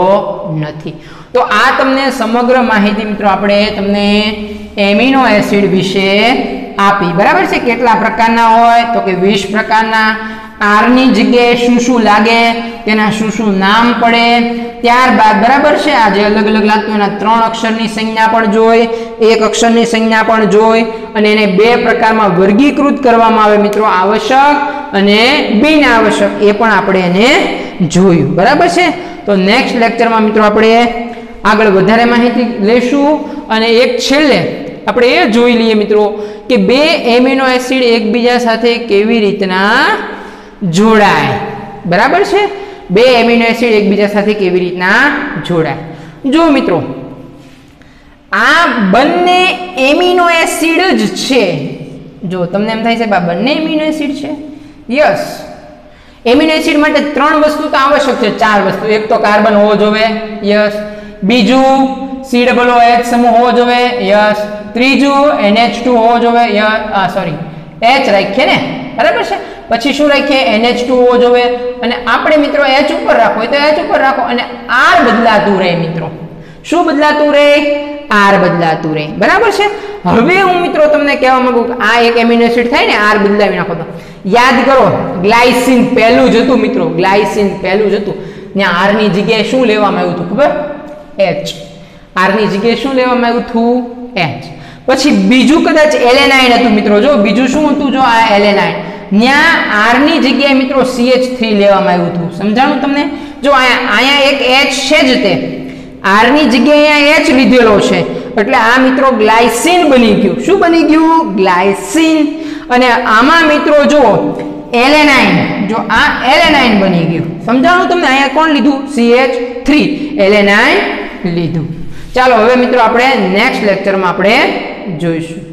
નથી. તો આ તમને સમગ્ર માહિતી મિત્રો આપણે તમને એમિનો એસિડ વિશે આપી. બરાબર છે? કેટલા પ્રકારના હોય? તો કે વીસ પ્રકારના. આરની જગ્યાએ શું શું લાગે, તેના શું શું નામ પડે, ત્યારબાદ બરાબર છે આ જે અલગ અલગ લાગતું એના ત્રણ અક્ષરની સંજ્ઞા પણ જોઈ, એક અક્ષરની સંજ્ઞા પણ જોઈ, અને એને બે પ્રકારમાં વર્ગીકૃત કરવામાં આવે મિત્રો, આવશ્યક અને બિન આવશ્યક એ પણ આપણે એને જોયું. બરાબર છે? તો નેક્સ્ટ લેક્ચરમાં મિત્રો આપણે આગળ વધારે માહિતી લેશું, અને એક છેલ્લે આપણે એ જોઈ લઈએ મિત્રો કે બે એમિનો એસિડ એકબીજા સાથે કેવી રીતના જોડાય. બરાબર છે? બે એમિનો એસિડ એકબીજા સાથે કેવી રીતના જોડાય? જો મિત્રો, આ બંને એમિનો એસિડ જ છે. જો તમને એમ થાય છે આ બંને એમિનો એસિડ છે? યસ એમિનો એસિડ માટે ત્રણ વસ્તુ તો આવશ્યક છે. ચાર વસ્તુ. એક તો કાર્બન હોવો જોઈએ યસ બીજું સી ડબલ ઓ એચ સમૂહ હોવો જોઈએ યસ ત્રીજું NH2 હોવો જોઈએ યસ સોરી એચ રાખીએ ને? બરાબર છે? પછી શું રાખીએ NH2 હોવો જોવે. અને આપણે મિત્રો એચ ઉપર રાખો તો એચ ઉપર રાખો. અને આર બદલાતું રહે મિત્રો. શું બદલાતું રહે? આર બદલાતું રહે. બરાબર છે? હવે હું મિત્રો તમને કહેવા માંગુ કે આ એક એમિનો એસિડ થાય ને, આર બદલાવી નાખો તો. યાદ કરો ગ્લાયસિન પહેલું જ હતું મિત્રો. ગ્લાયસિન પહેલું જ હતું. ની જગ્યાએ શું લેવામાં આવ્યું હતું ખબર? એચ. આરની જગ્યાએ શું લેવામાં આવ્યું હતું? એચ. પછી બીજું કદાચ એલેનાઇન હતું મિત્રો. જો બીજું શું હતું? જો આ એલેનાઇન. ત્યાં આરની જગ્યાએ મિત્રો CH3 લેવામાં આવ્યું હતું. સમજાણું તમને? જો અહીંયા અહીંયા એક એચ છે જ તે. આરની જગ્યાએ અહીંયા એચ લીધેલો છે. એટલે આ મિત્રો ગ્લાયસિન બની ગયું. શું બની ગયું? ગ્લાયસિન. અને આમાં મિત્રો જો એલેનાઇન, જો આ એલેનાઇન બની ગયું. સમજાણું તમને? અહીંયા કોણ લીધું? CH3 એલેનાઇન લીધું. ચાલો હવે મિત્રો આપણે નેક્સ્ટ લેક્ચરમાં આપણે જોઈશું.